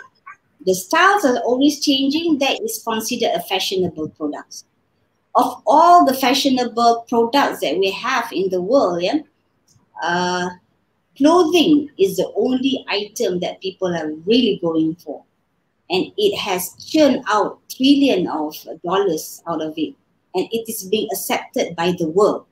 the styles are always changing, that is considered a fashionable product. Of all the fashionable products that we have in the world, yeah, uh, clothing is the only item that people are really going for. And it has churned out trillion of dollars out of it. And it is being accepted by the world.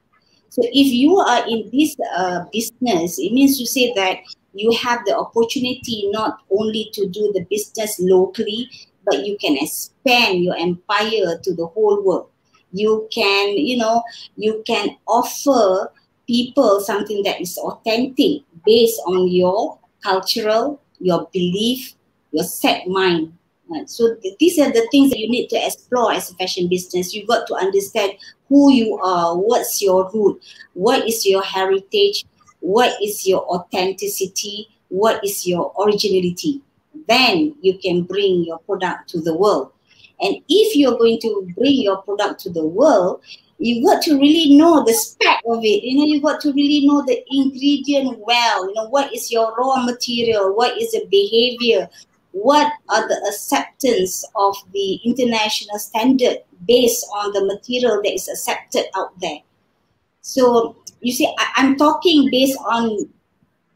So if you are in this uh, business, it means to say that you have the opportunity not only to do the business locally, but you can expand your empire to the whole world. You can, you know, you can offer people something that is authentic based on your cultural, your belief, your set mind. So these are the things that you need to explore as a fashion business. You've got to understand who you are, what's your root, what is your heritage, what is your authenticity, what is your originality. Then you can bring your product to the world. And if you're going to bring your product to the world, you got to really know the spec of it. You know, you got to really know the ingredient well. You know, what is your raw material? What is the behavior? What are the acceptance of the international standard based on the material that is accepted out there? So you see, I, am talking based on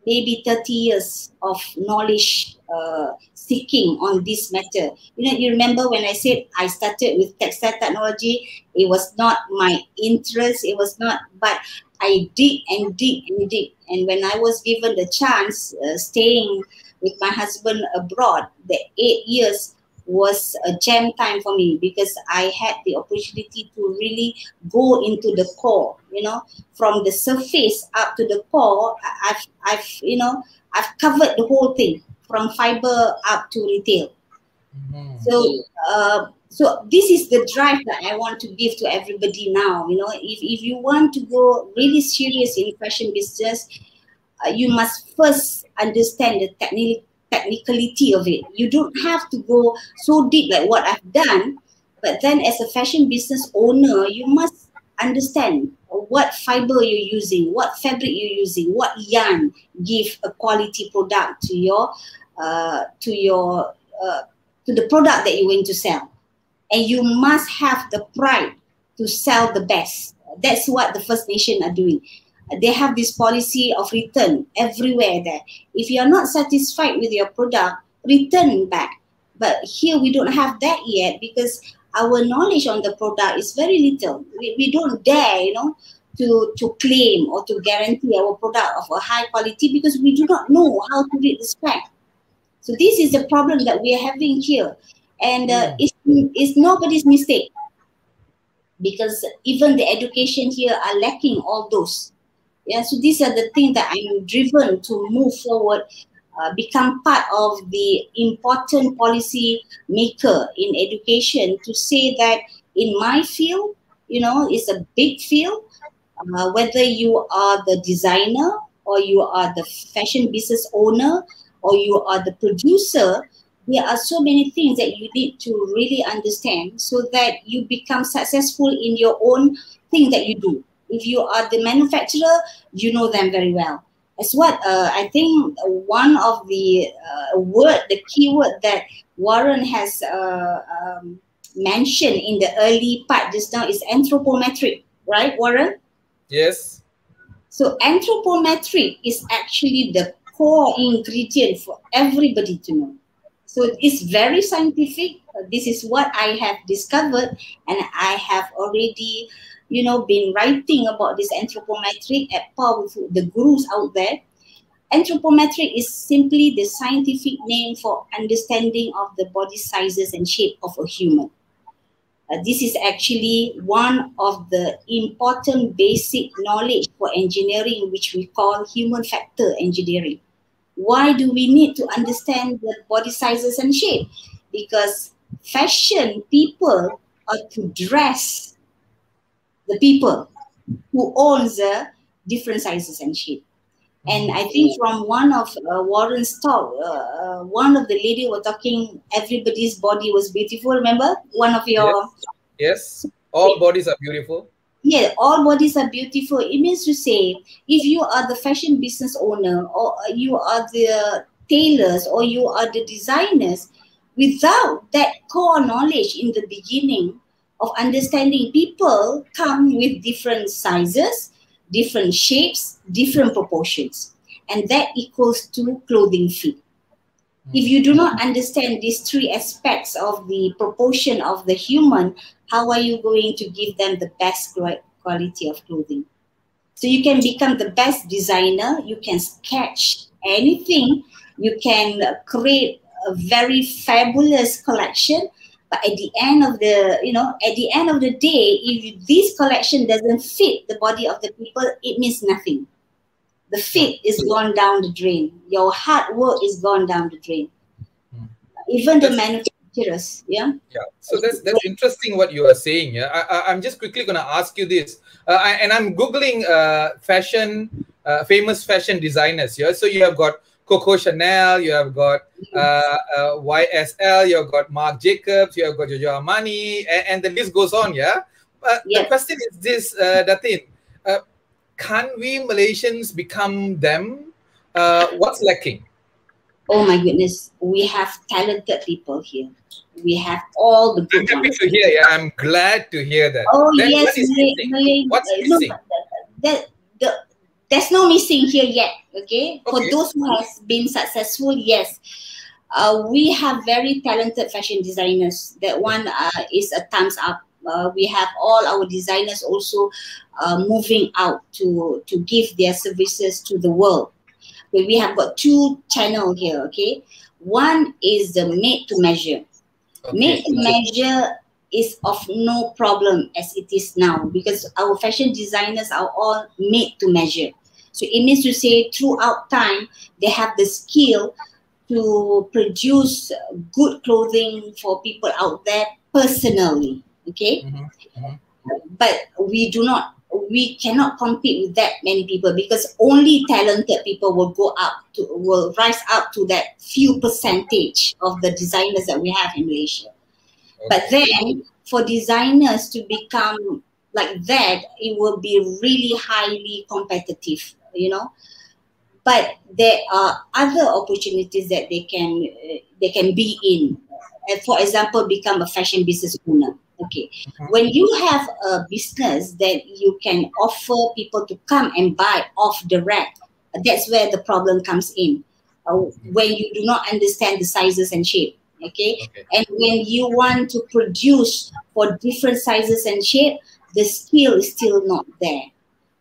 maybe 30 years of knowledge uh, seeking on this matter. You know, you remember when I said I started with textile technology, it was not my interest, it was not, but I dig and dig and dig. And when I was given the chance, uh, staying with my husband abroad, the eight years was a jam time for me because I had the opportunity to really go into the core, you know, from the surface up to the core. I've, I've, you know, I've covered the whole thing from fiber up to retail. Mm-hmm. So, uh, so this is the drive that I want to give to everybody now. You know, if, if you want to go really serious in fashion business, uh, you must first understand the technical technicality of it. You don't have to go so deep like what I've done, but then as a fashion business owner, you must understand what fiber you're using, what fabric you're using, what yarn give a quality product to your uh, to your uh, to the product that you're going to sell, and you must have the pride to sell the best. That's what the First Nation are doing they have this policy of return everywhere there. If you are not satisfied with your product, return back. But here we don't have that yet because our knowledge on the product is very little. We, we don't dare, you know, to, to claim or to guarantee our product of a high quality because we do not know how to read the spec. So this is the problem that we are having here. And uh, hmm. it's, it's nobody's mistake because even the education here are lacking all those. Yeah, so these are the things that I'm driven to move forward, uh, become part of the important policy maker in education to say that in my field, you know, it's a big field. Uh, whether you are the designer or you are the fashion business owner or you are the producer, there are so many things that you need to really understand so that you become successful in your own thing that you do. If you are the manufacturer, you know them very well. As what uh, I think one of the uh, word, the keyword that Waran has uh, um, mentioned in the early part just now is anthropometric, right, Waran? Yes. So anthropometric is actually the core ingredient for everybody to know. So it's very scientific. This is what I have discovered, and I have already, you know, been writing about this anthropometric at par with the gurus out there. Anthropometric is simply the scientific name for understanding of the body sizes and shape of a human. Uh, this is actually one of the important basic knowledge for engineering, which we call human factor engineering. Why do we need to understand the body sizes and shape? Because fashion people are to dress the people who owns the different sizes and shape. And I think from one of uh, Waran's talk, uh, uh, one of the lady were talking, everybody's body was beautiful. Remember one of your? Yes. yes. All bodies are beautiful yeah, all bodies are beautiful. It means to say, if you are the fashion business owner, or you are the tailors, or you are the designers, without that core knowledge in the beginning of understanding people come with different sizes, different shapes, different proportions. And that equals to clothing fit. If you do not understand these three aspects of the proportion of the human, how are you going to give them the best quality of clothing? So you can become the best designer, you can sketch anything, you can create a very fabulous collection, but at the end of the you know at the end of the day if this collection doesn't fit the body of the people it means nothing the fit is gone down the drain your hard work is gone down the drain hmm. even the manufacturer dangerous. Yeah. Yeah. So that's that's interesting what you are saying. Yeah. I, I am just quickly gonna ask you this, uh, I, and I'm googling uh, fashion, uh, famous fashion designers. Yeah. So you have got Coco Chanel, you have got uh, uh, YSL, you have got Marc Jacobs, you have got Giorgio Armani, and, and the list goes on. Yeah. But yes. the question is this, uh, Datin, uh, can we Malaysians become them? Uh, what's lacking? Oh my goodness, we have talented people here we have all the good I'm happy ones. to hear. Yeah, I'm glad to hear that. Oh then yes, what is missing? What's missing? No, the, there's no missing here yet. Okay, okay. for those who has been successful, yes. Uh, we have very talented fashion designers. That one uh, is a thumbs up. Uh, we have all our designers also uh, moving out to to give their services to the world. we have got two channel here. Okay, one is the made to measure. Okay. Made to measure is of no problem as it is now because our fashion designers are all made to measure. So it means to say throughout time they have the skill to produce good clothing for people out there personally. Okay, mm-hmm. Mm-hmm. but we do not we cannot compete with that many people because only talented people will go up to will rise up to that few percentage of the designers that we have in Malaysia. Okay. But then for designers to become like that, it will be really highly competitive, you know. But there are other opportunities that they can uh, they can be in. Uh, for example, become a fashion business owner Okay. Mm-hmm. When you have a business that you can offer people to come and buy off the rack, that's where the problem comes in. Uh, when you do not understand the sizes and shape. Okay? okay? And when you want to produce for different sizes and shape, the skill is still not there.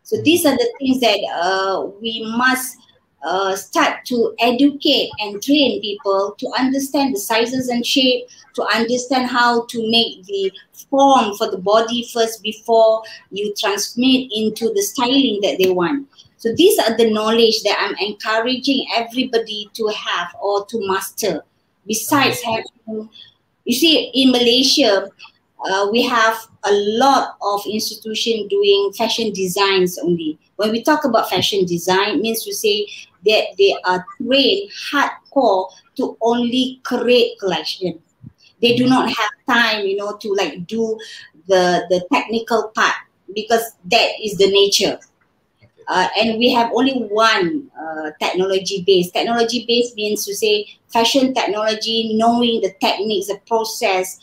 So mm-hmm. these are the things that uh, we must uh, start to educate and train people to understand the sizes and shape, to understand how to make the form for the body first before you transmit into the styling that they want. So these are the knowledge that I'm encouraging everybody to have or to master. Besides having, you see, in Malaysia, uh, we have a lot of institution doing fashion designs only. When we talk about fashion design, means to say that they are trained hardcore to only create collection. They do not have time, you know, to like do the the technical part because that is the nature. Uh, and we have only one uh, technology base. Technology base means to say fashion technology, knowing the techniques, the process,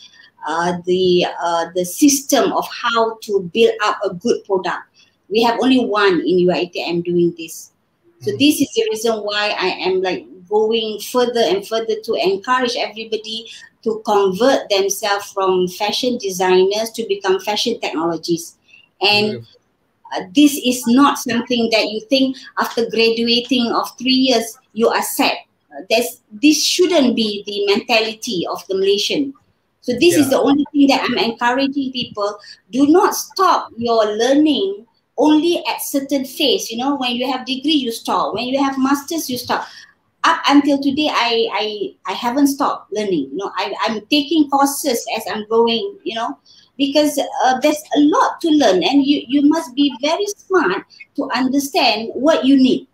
uh, the uh, the system of how to build up a good product. We have only one in UiTM doing this. So mm-hmm. this is the reason why I am like going further and further to encourage everybody to convert themselves from fashion designers to become fashion technologists. And uh, this is not something that you think after graduating of three years you accept. Uh, this shouldn't be the mentality of the Malaysian. So this yeah. is the only thing that I'm encouraging people. Do not stop your learning only at certain phase. You know, when you have degree, you stop. When you have masters, you stop. Up until today, I I, I haven't stopped learning. You know, I, I'm taking courses as I'm going, you know, because uh, there's a lot to learn and you, you must be very smart to understand what you need.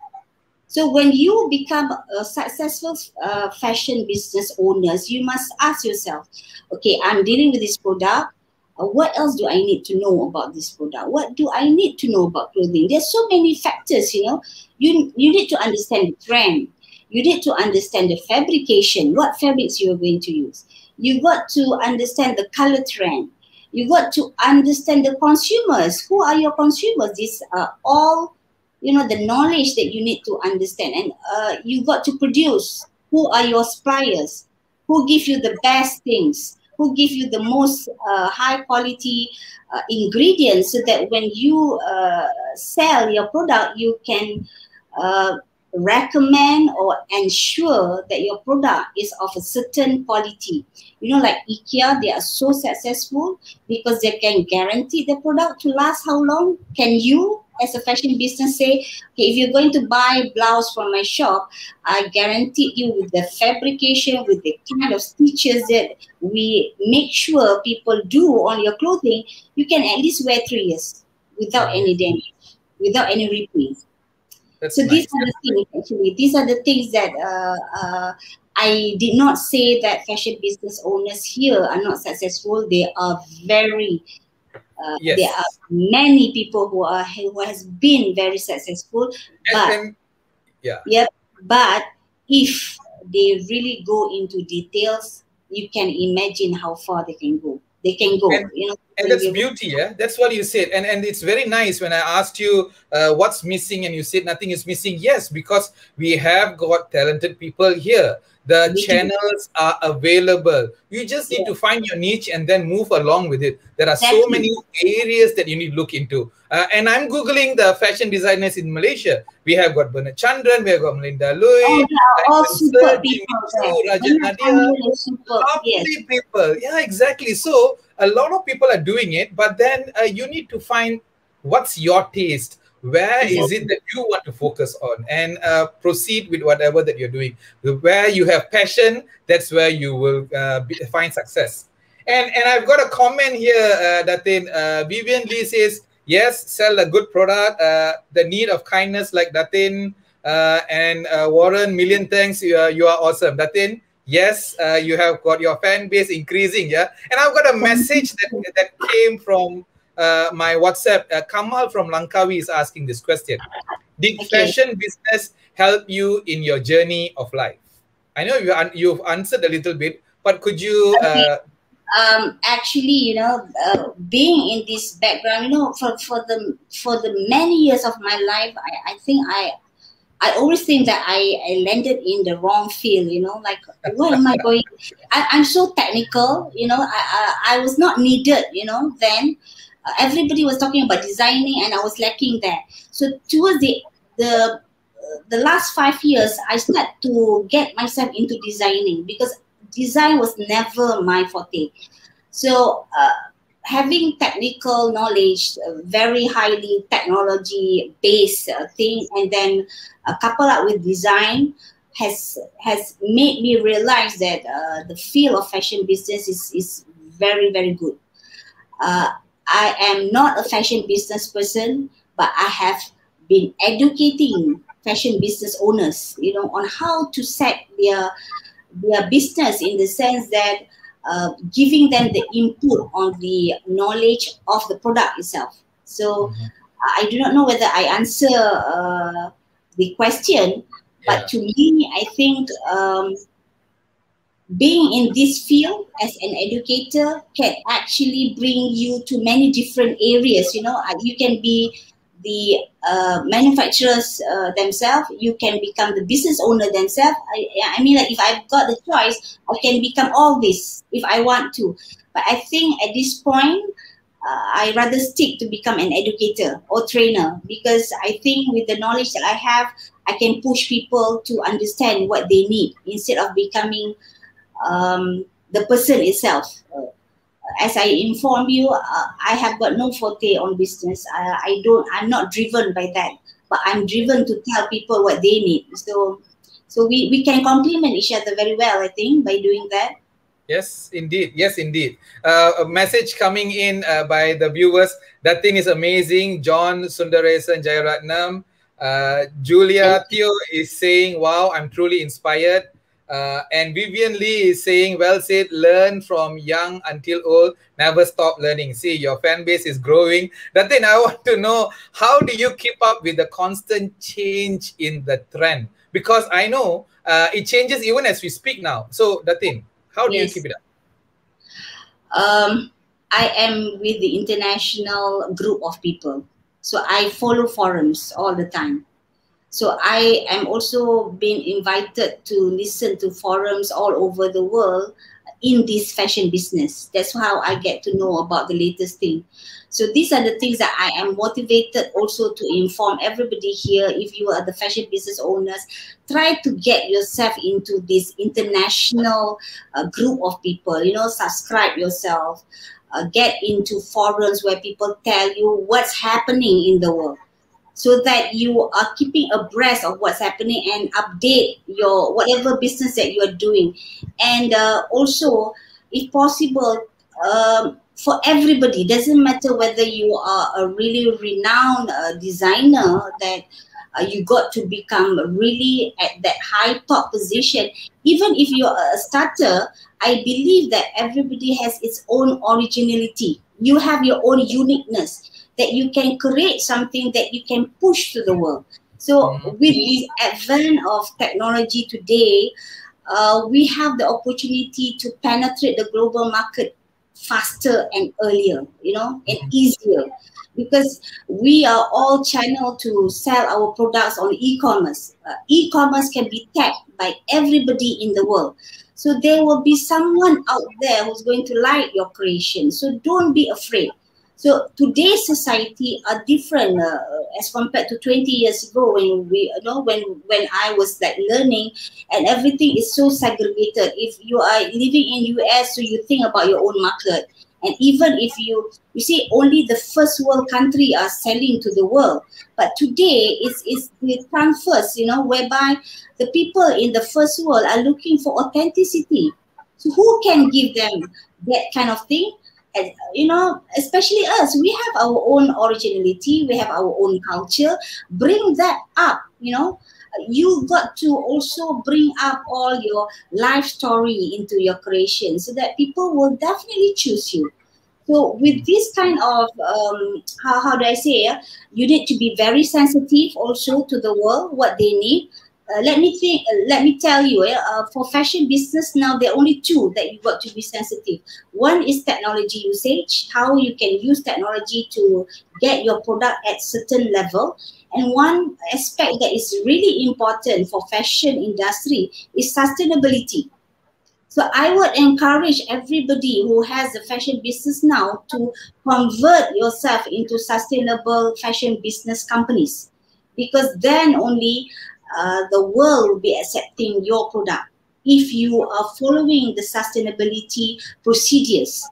So when you become a successful uh, fashion business owners, you must ask yourself, okay, I'm dealing with this product. Uh, what else do I need to know about this product? What do I need to know about clothing? There's so many factors, you know. You, you need to understand the trend. You need to understand the fabrication, what fabrics you are going to use. You've got to understand the color trend you got to understand the consumers. Who are your consumers? These are all, you know, the knowledge that you need to understand. And uh, you got to produce. Who are your suppliers? Who give you the best things? Who give you the most uh, high quality uh, ingredients so that when you uh, sell your product, you can uh, recommend or ensure that your product is of a certain quality. You know, like IKEA, they are so successful because they can guarantee the product to last how long? Can you, as a fashion business, say, okay, if you're going to buy blouse from my shop, I guarantee you with the fabrication, with the kind of stitches that we make sure people do on your clothing, you can at least wear three years without any damage, without any repeat. That's so nice. these are the things actually. These are the things that uh, uh, I did not say that fashion business owners here are not successful. They are very. Uh, yes. There are many people who are who has been very successful, but yeah, yep. But if they really go into details, you can imagine how far they can go they can go and, you know and that's beauty yeah? That's what you said. And and it's very nice when i asked you uh, what's missing and you said nothing is missing. Yes because we have got talented people here the channels are available. You just need yeah. to find your niche and then move along with it. There are so many areas that you need to look into. Uh, and i'm googling the fashion designers in malaysia. We have got bernard chandran we have got Melinda Looi oh, all super people people. Yeah exactly. So a lot of people are doing it but then uh, you need to find what's your taste where is it that you want to focus on? And uh, proceed with whatever that you're doing. Where you have passion that's where you will uh, be, find success. And and i've got a comment here uh, that in uh, vivian lee says yes sell a good product uh, the need of kindness like datin. Uh, and uh, waran million thanks you are, you are awesome. Datin yes uh, you have got your fan base increasing yeah? And i've got a message that that came from uh, my WhatsApp, uh, Kamal from Langkawi is asking this question. Did okay. fashion business help you in your journey of life? I know you you've answered a little bit, but could you? Uh, um, actually, you know, uh, being in this background, you know, for, for the for the many years of my life, I, I think I I always think that I, I landed in the wrong field, you know, like where am I going? I, I'm so technical, you know, I, I, I was not needed, you know, then uh, everybody was talking about designing and I was lacking there. So towards the the the last five years, I start to get myself into designing because design was never my forte. So uh, having technical knowledge, very highly technology based uh, thing, and then uh, couple up with design has has made me realize that uh, the field of fashion business is is very very good. I am not a fashion business person, but I have been educating fashion business owners, you know, on how to set their their business in the sense that uh, giving them the input on the knowledge of the product itself. So mm-hmm. I do not know whether I answer uh, the question, but to me, I think um, being in this field as an educator can actually bring you to many different areas. You know, uh, you can be the uh, manufacturers uh, themselves. You can become the business owner themselves. I, I mean, like if I've got the choice, I can become all this if I want to. But I think at this point, uh, I rather stick to become an educator or trainer because I think with the knowledge that I have, I can push people to understand what they need instead of becoming um, the person itself. Uh, as I inform you, uh, I have got no forte on business. I, I don't. I'm not driven by that, but I'm driven to tell people what they need. So, so we we can complement each other very well. I think by doing that. Yes, indeed. Yes, indeed. Uh, a message coming in uh, by the viewers. That thing is amazing. John Sundaresan Jayaratnam. Uh, Julia Theo is saying, wow, I'm truly inspired. Uh, and Vivian Lee is saying, well said, learn from young until old, never stop learning. See, your fan base is growing. Datin, I want to know, how do you keep up with the constant change in the trend? Because I know uh, it changes even as we speak now. So, Datin, how do yes. you keep it up? Um, I am with the international group of people. So I follow forums all the time. So I am also being invited to listen to forums all over the world in this fashion business. That's how I get to know about the latest thing. So these are the things that I am motivated also to inform everybody here. If you are the fashion business owners, try to get yourself into this international uh, group of people. You know, subscribe yourself. Uh, get into forums where people tell you what's happening in the world so that you are keeping abreast of what's happening and update your whatever business that you are doing. And uh, also if possible um, for everybody doesn't matter whether you are a really renowned uh, designer that uh, you got to become really at that high top position even if you're a starter i believe that everybody has its own originality. You have your own uniqueness that you can create something that you can push to the world. So mm-hmm. with the advent of technology today, uh, we have the opportunity to penetrate the global market faster and earlier, you know, and mm-hmm. easier because we are all channeled to sell our products on e-commerce. Uh, e-commerce can be tapped by everybody in the world. So there will be someone out there who's going to like your creation. So don't be afraid. So today's society are different uh, as compared to 20 years ago when we you know when when I was like learning and everything is so segregated. If you are living in US, so you think about your own market. And even if you you see only the first world country are selling to the world, but today it's it's the transfers, you know, whereby the people in the first world are looking for authenticity. So who can give them that kind of thing? And you know especially us we have our own originality we have our own culture. Bring that up you know. You got to also bring up all your life story into your creation so that people will definitely choose you. So with this kind of um, how, how do i say you need to be very sensitive also to the world what they need uh, let me think. Uh, let me tell you, uh, for fashion business now, there are only two that you got to be sensitive. One is technology usage, how you can use technology to get your product at certain level, and one aspect that is really important for fashion industry is sustainability. So I would encourage everybody who has a fashion business now to convert yourself into sustainable fashion business companies because then only uh, the world will be accepting your product if you are following the sustainability procedures.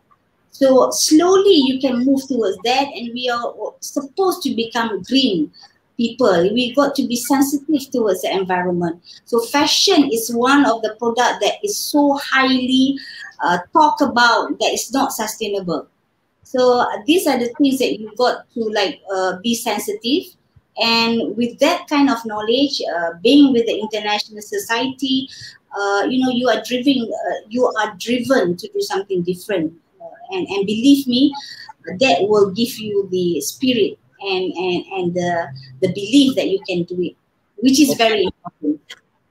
So slowly you can move towards that, and we are supposed to become green people. We got to be sensitive towards the environment. So fashion is one of the product that is so highly uh, talked about that is not sustainable. So these are the things that you got to like uh, be sensitive. And with that kind of knowledge, uh, being with the international society, uh, you know, you are driven, uh, you are driven to do something different. Uh, and, and believe me, that will give you the spirit and, and, and the, the belief that you can do it, which is very important.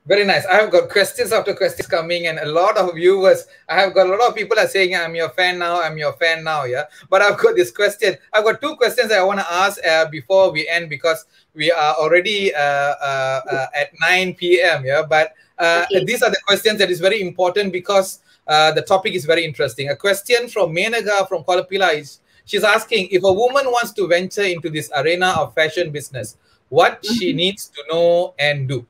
Very nice. I have got questions after questions coming, and a lot of viewers. I have got a lot of people are saying, "I'm your fan now. I'm your fan now." Yeah, but I've got this question. I've got two questions I want to ask uh, before we end because we are already uh, uh, uh at 9 p.m. Yeah, but uh, okay. these are the questions that is very important because uh, the topic is very interesting. A question from Menaga from Kuala Pilah is she's asking if a woman wants to venture into this arena of fashion business, what mm -hmm. she mm-hmm. needs to know and do.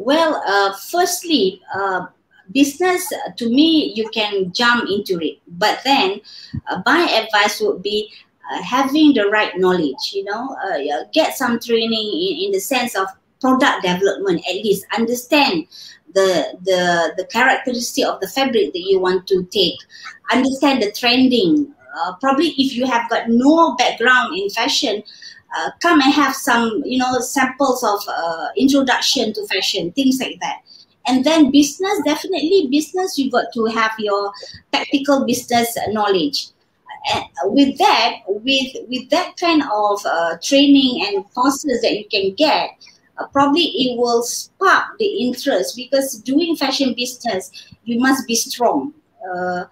Well, uh, firstly, uh, business to me you can jump into it, but then uh, my advice would be uh, having the right knowledge. You know, uh, get some training in, in the sense of product development. At least understand the the the characteristic of the fabric that you want to take. Understand the trending. Uh, probably if you have got no background in fashion, uh, come and have some, you know, samples of uh, introduction to fashion, things like that. And then business, definitely business, you got to have your tactical business knowledge. And with that, with with that kind of uh, training and courses that you can get, uh, probably it will spark the interest because doing fashion business, you must be strong uh,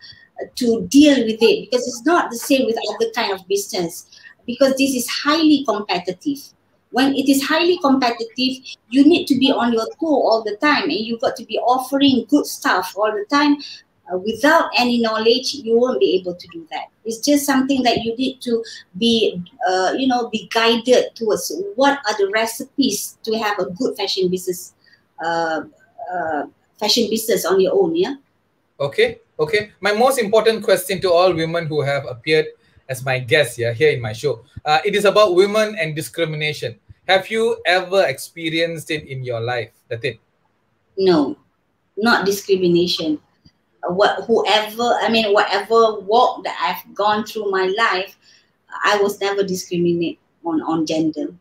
to deal with it because it's not the same with other kind of business because this is highly competitive. When it is highly competitive, you need to be on your toe all the time and you've got to be offering good stuff all the time. Uh, without any knowledge, you won't be able to do that. It's just something that you need to be, uh, you know, be guided towards what are the recipes to have a good fashion business, uh, uh fashion business on your own. Yeah. Okay. Okay. My most important question to all women who have appeared as my guest here, here in my show. Uh, it is about women and discrimination. Have you ever experienced it in your life? It. No, not discrimination. Uh, what whoever I mean, whatever walk that I've gone through my life, I was never discriminate on on gender.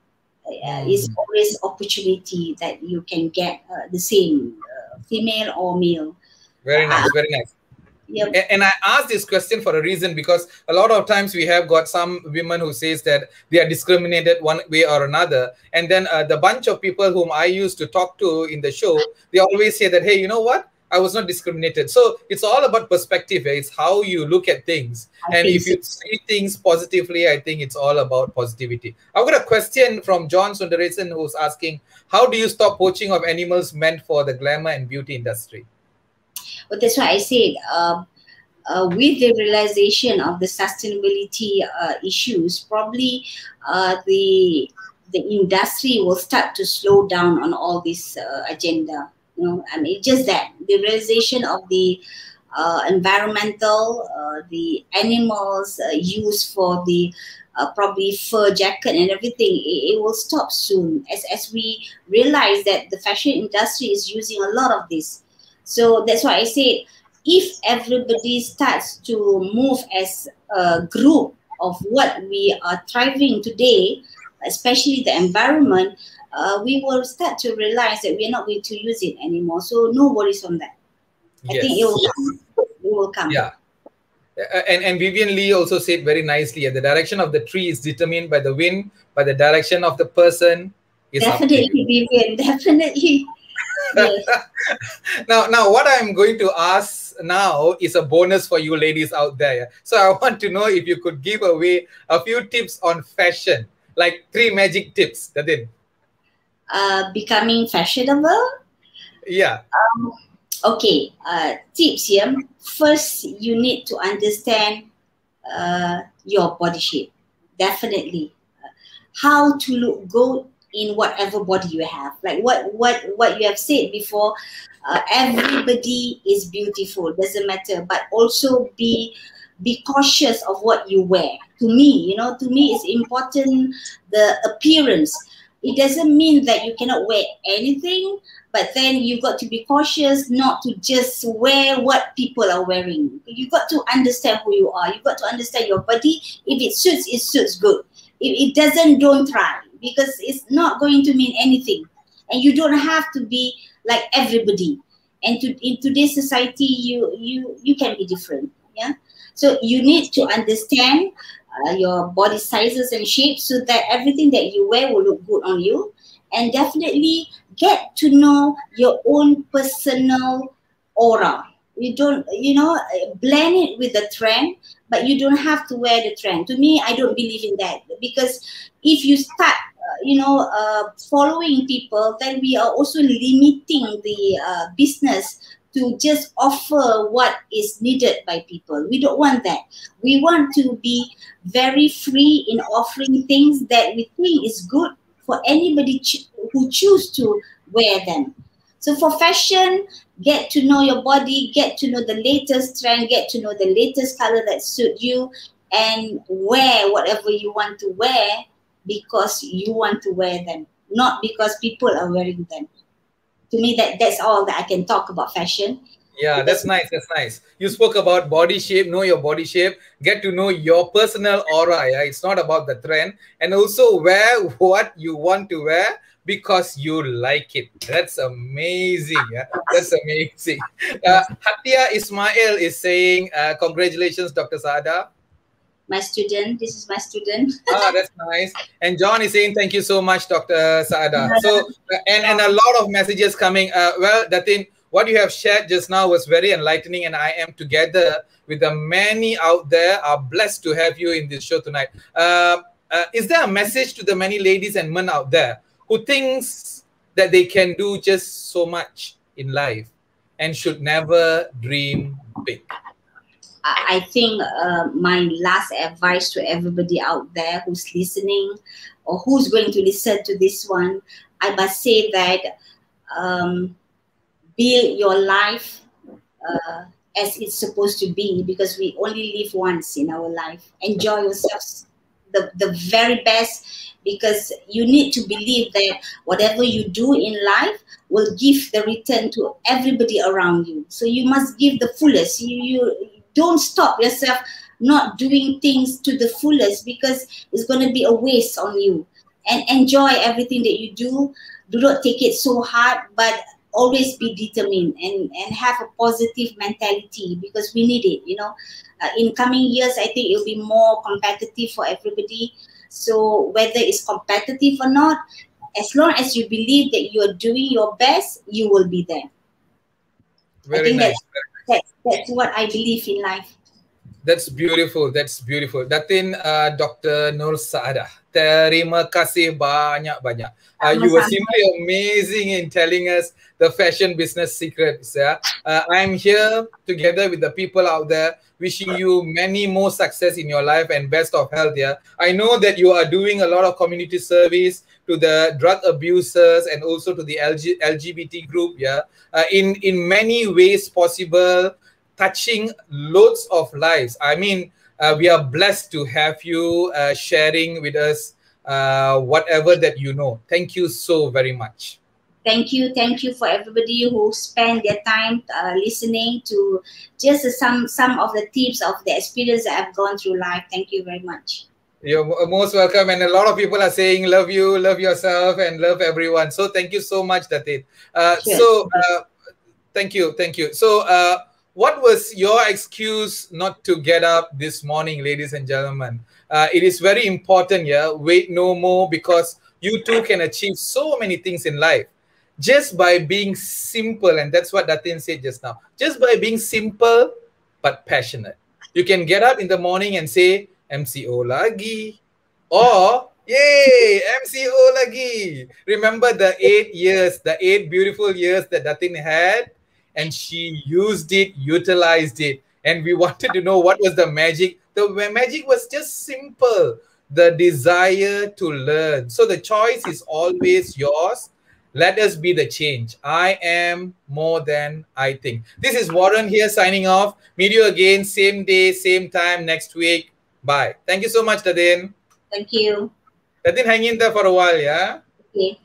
Uh, mm. It's always opportunity that you can get uh, the same, uh, female or male. Very nice, uh, very nice. Yep. And I ask this question for a reason because a lot of times we have got some women who says that they are discriminated one way or another, and then uh, the bunch of people whom I used to talk to in the show, they always say that, hey, you know what? I was not discriminated. So it's all about perspective. Eh? It's how you look at things. I and if so. you see things positively, I think it's all about positivity. I've got a question from John Sundaresan who's asking, how do you stop poaching of animals meant for the glamour and beauty industry? But that's why I said, uh, uh, with the realization of the sustainability uh, issues, probably uh, the the industry will start to slow down on all this uh, agenda. You know, I mean, just that the realization of the uh, environmental, the animals used for the uh, probably fur jacket and everything, it, it, will stop soon as, as we realize that the fashion industry is using a lot of this. So that's why I said, if everybody starts to move as a group of what we are thriving today, especially the environment, uh, we will start to realize that we are not going to use it anymore. So no worries on that. Yes. I think it will, come. it will come. Yeah. Uh, and, and Vivian Lee also said very nicely, the direction of the tree is determined by the wind, by the direction of the person is definitely, Vivian, definitely. now, now, what I'm going to ask now is a bonus for you ladies out there. So I want to know if you could give away a few tips on fashion, like three magic tips. That it. Uh, becoming fashionable. Yeah. Um, okay. Uh, tips here. First, you need to understand uh, your body shape. Definitely, how to look good in whatever body you have. Like what what what you have said before, uh, everybody is beautiful. Doesn't matter, but also be be cautious of what you wear. To me, you know, to me, it's important the appearance. It doesn't mean that you cannot wear anything, but then you've got to be cautious not to just wear what people are wearing. You've got to understand who you are. You've got to understand your body. If it suits, it suits good. If it doesn't, don't try because it's not going to mean anything. And you don't have to be like everybody. And to, in today's society, you you you can be different. Yeah. So you need to understand uh, your body sizes and shapes so that everything that you wear will look good on you. And definitely get to know your own personal aura. You don't, you know, blend it with the trend, but you don't have to wear the trend. To me, I don't believe in that because if you start, you know, uh, following people, then we are also limiting the uh, business to just offer what is needed by people. We don't want that. We want to be very free in offering things that we think is good for anybody ch- who choose to wear them. So for fashion, get to know your body, get to know the latest trend, get to know the latest color that suit you, and wear whatever you want to wear because you want to wear them, not because people are wearing them. To me that that's all that i can talk about fashion. Yeah that's nice that's nice. You spoke about body shape know your body shape get to know your personal aura yeah? it's not about the trend. And also wear what you want to wear because you like it. That's amazing yeah? that's amazing. Uh, hatia ismail is saying uh, congratulations dr saada my student. This is my student. ah, that's nice. And John is saying thank you so much, Dr. Saada. So, uh, and, and a lot of messages coming. Uh, well, Datin, what you have shared just now was very enlightening, and I am together with the many out there are blessed to have you in this show tonight. Uh, uh, is there a message to the many ladies and men out there who thinks that they can do just so much in life and should never dream big? I think uh, my last advice to everybody out there who's listening or who's going to listen to this one, I must say that um, build your life uh, as it's supposed to be because we only live once in our life. Enjoy yourselves the, the very best because you need to believe that whatever you do in life will give the return to everybody around you. So you must give the fullest. You, you don't stop yourself not doing things to the fullest because it's going to be a waste on you. And enjoy everything that you do. Do not take it so hard but always be determined and and have a positive mentality because we need it you know. Uh, in coming years i think it'll be more competitive for everybody. So whether it's competitive or not as long as you believe that you're doing your best you will be there. Very nice that's, that's what I believe in life. That's beautiful. That's beautiful. Datin uh, Dr. Nur Saada. Terima kasih banyak-banyak. Uh, you were simply amazing in telling us the fashion business secrets. Yeah? Uh, I'm here together with the people out there wishing you many more success in your life and best of health. Yeah? I know that you are doing a lot of community service to the drug abusers and also to the LG, LGBT group. Yeah, uh, in in many ways possible, touching loads of lives. I mean, uh, we are blessed to have you uh, sharing with us uh, whatever that you know. Thank you so very much. Thank you, thank you for everybody who spend their time uh, listening to just some some of the tips of the experience that I've gone through life. Thank you very much. You're most welcome. And a lot of people are saying, love you, love yourself, and love everyone. So thank you so much, Datin. Uh, sure. So uh, thank you. Thank you. So uh, what was your excuse not to get up this morning, ladies and gentlemen? Uh, it is very important, yeah. Wait no more because you too can achieve so many things in life just by being simple. And that's what Datin said just now. Just by being simple but passionate. You can get up in the morning and say, MCO lagi. Or, yay, MCO lagi. Remember the eight years, the eight beautiful years that Datin had, and she used it, utilized it. And we wanted to know what was the magic. The magic was just simple. the desire to learn. So the choice is always yours. Let us be the change. I am more than I think. This is Waran here signing off. Meet you again, same day, same time next week. Bye. Thank you so much, Datin. Thank you. Datin, hang in there for a while, yeah? Okay.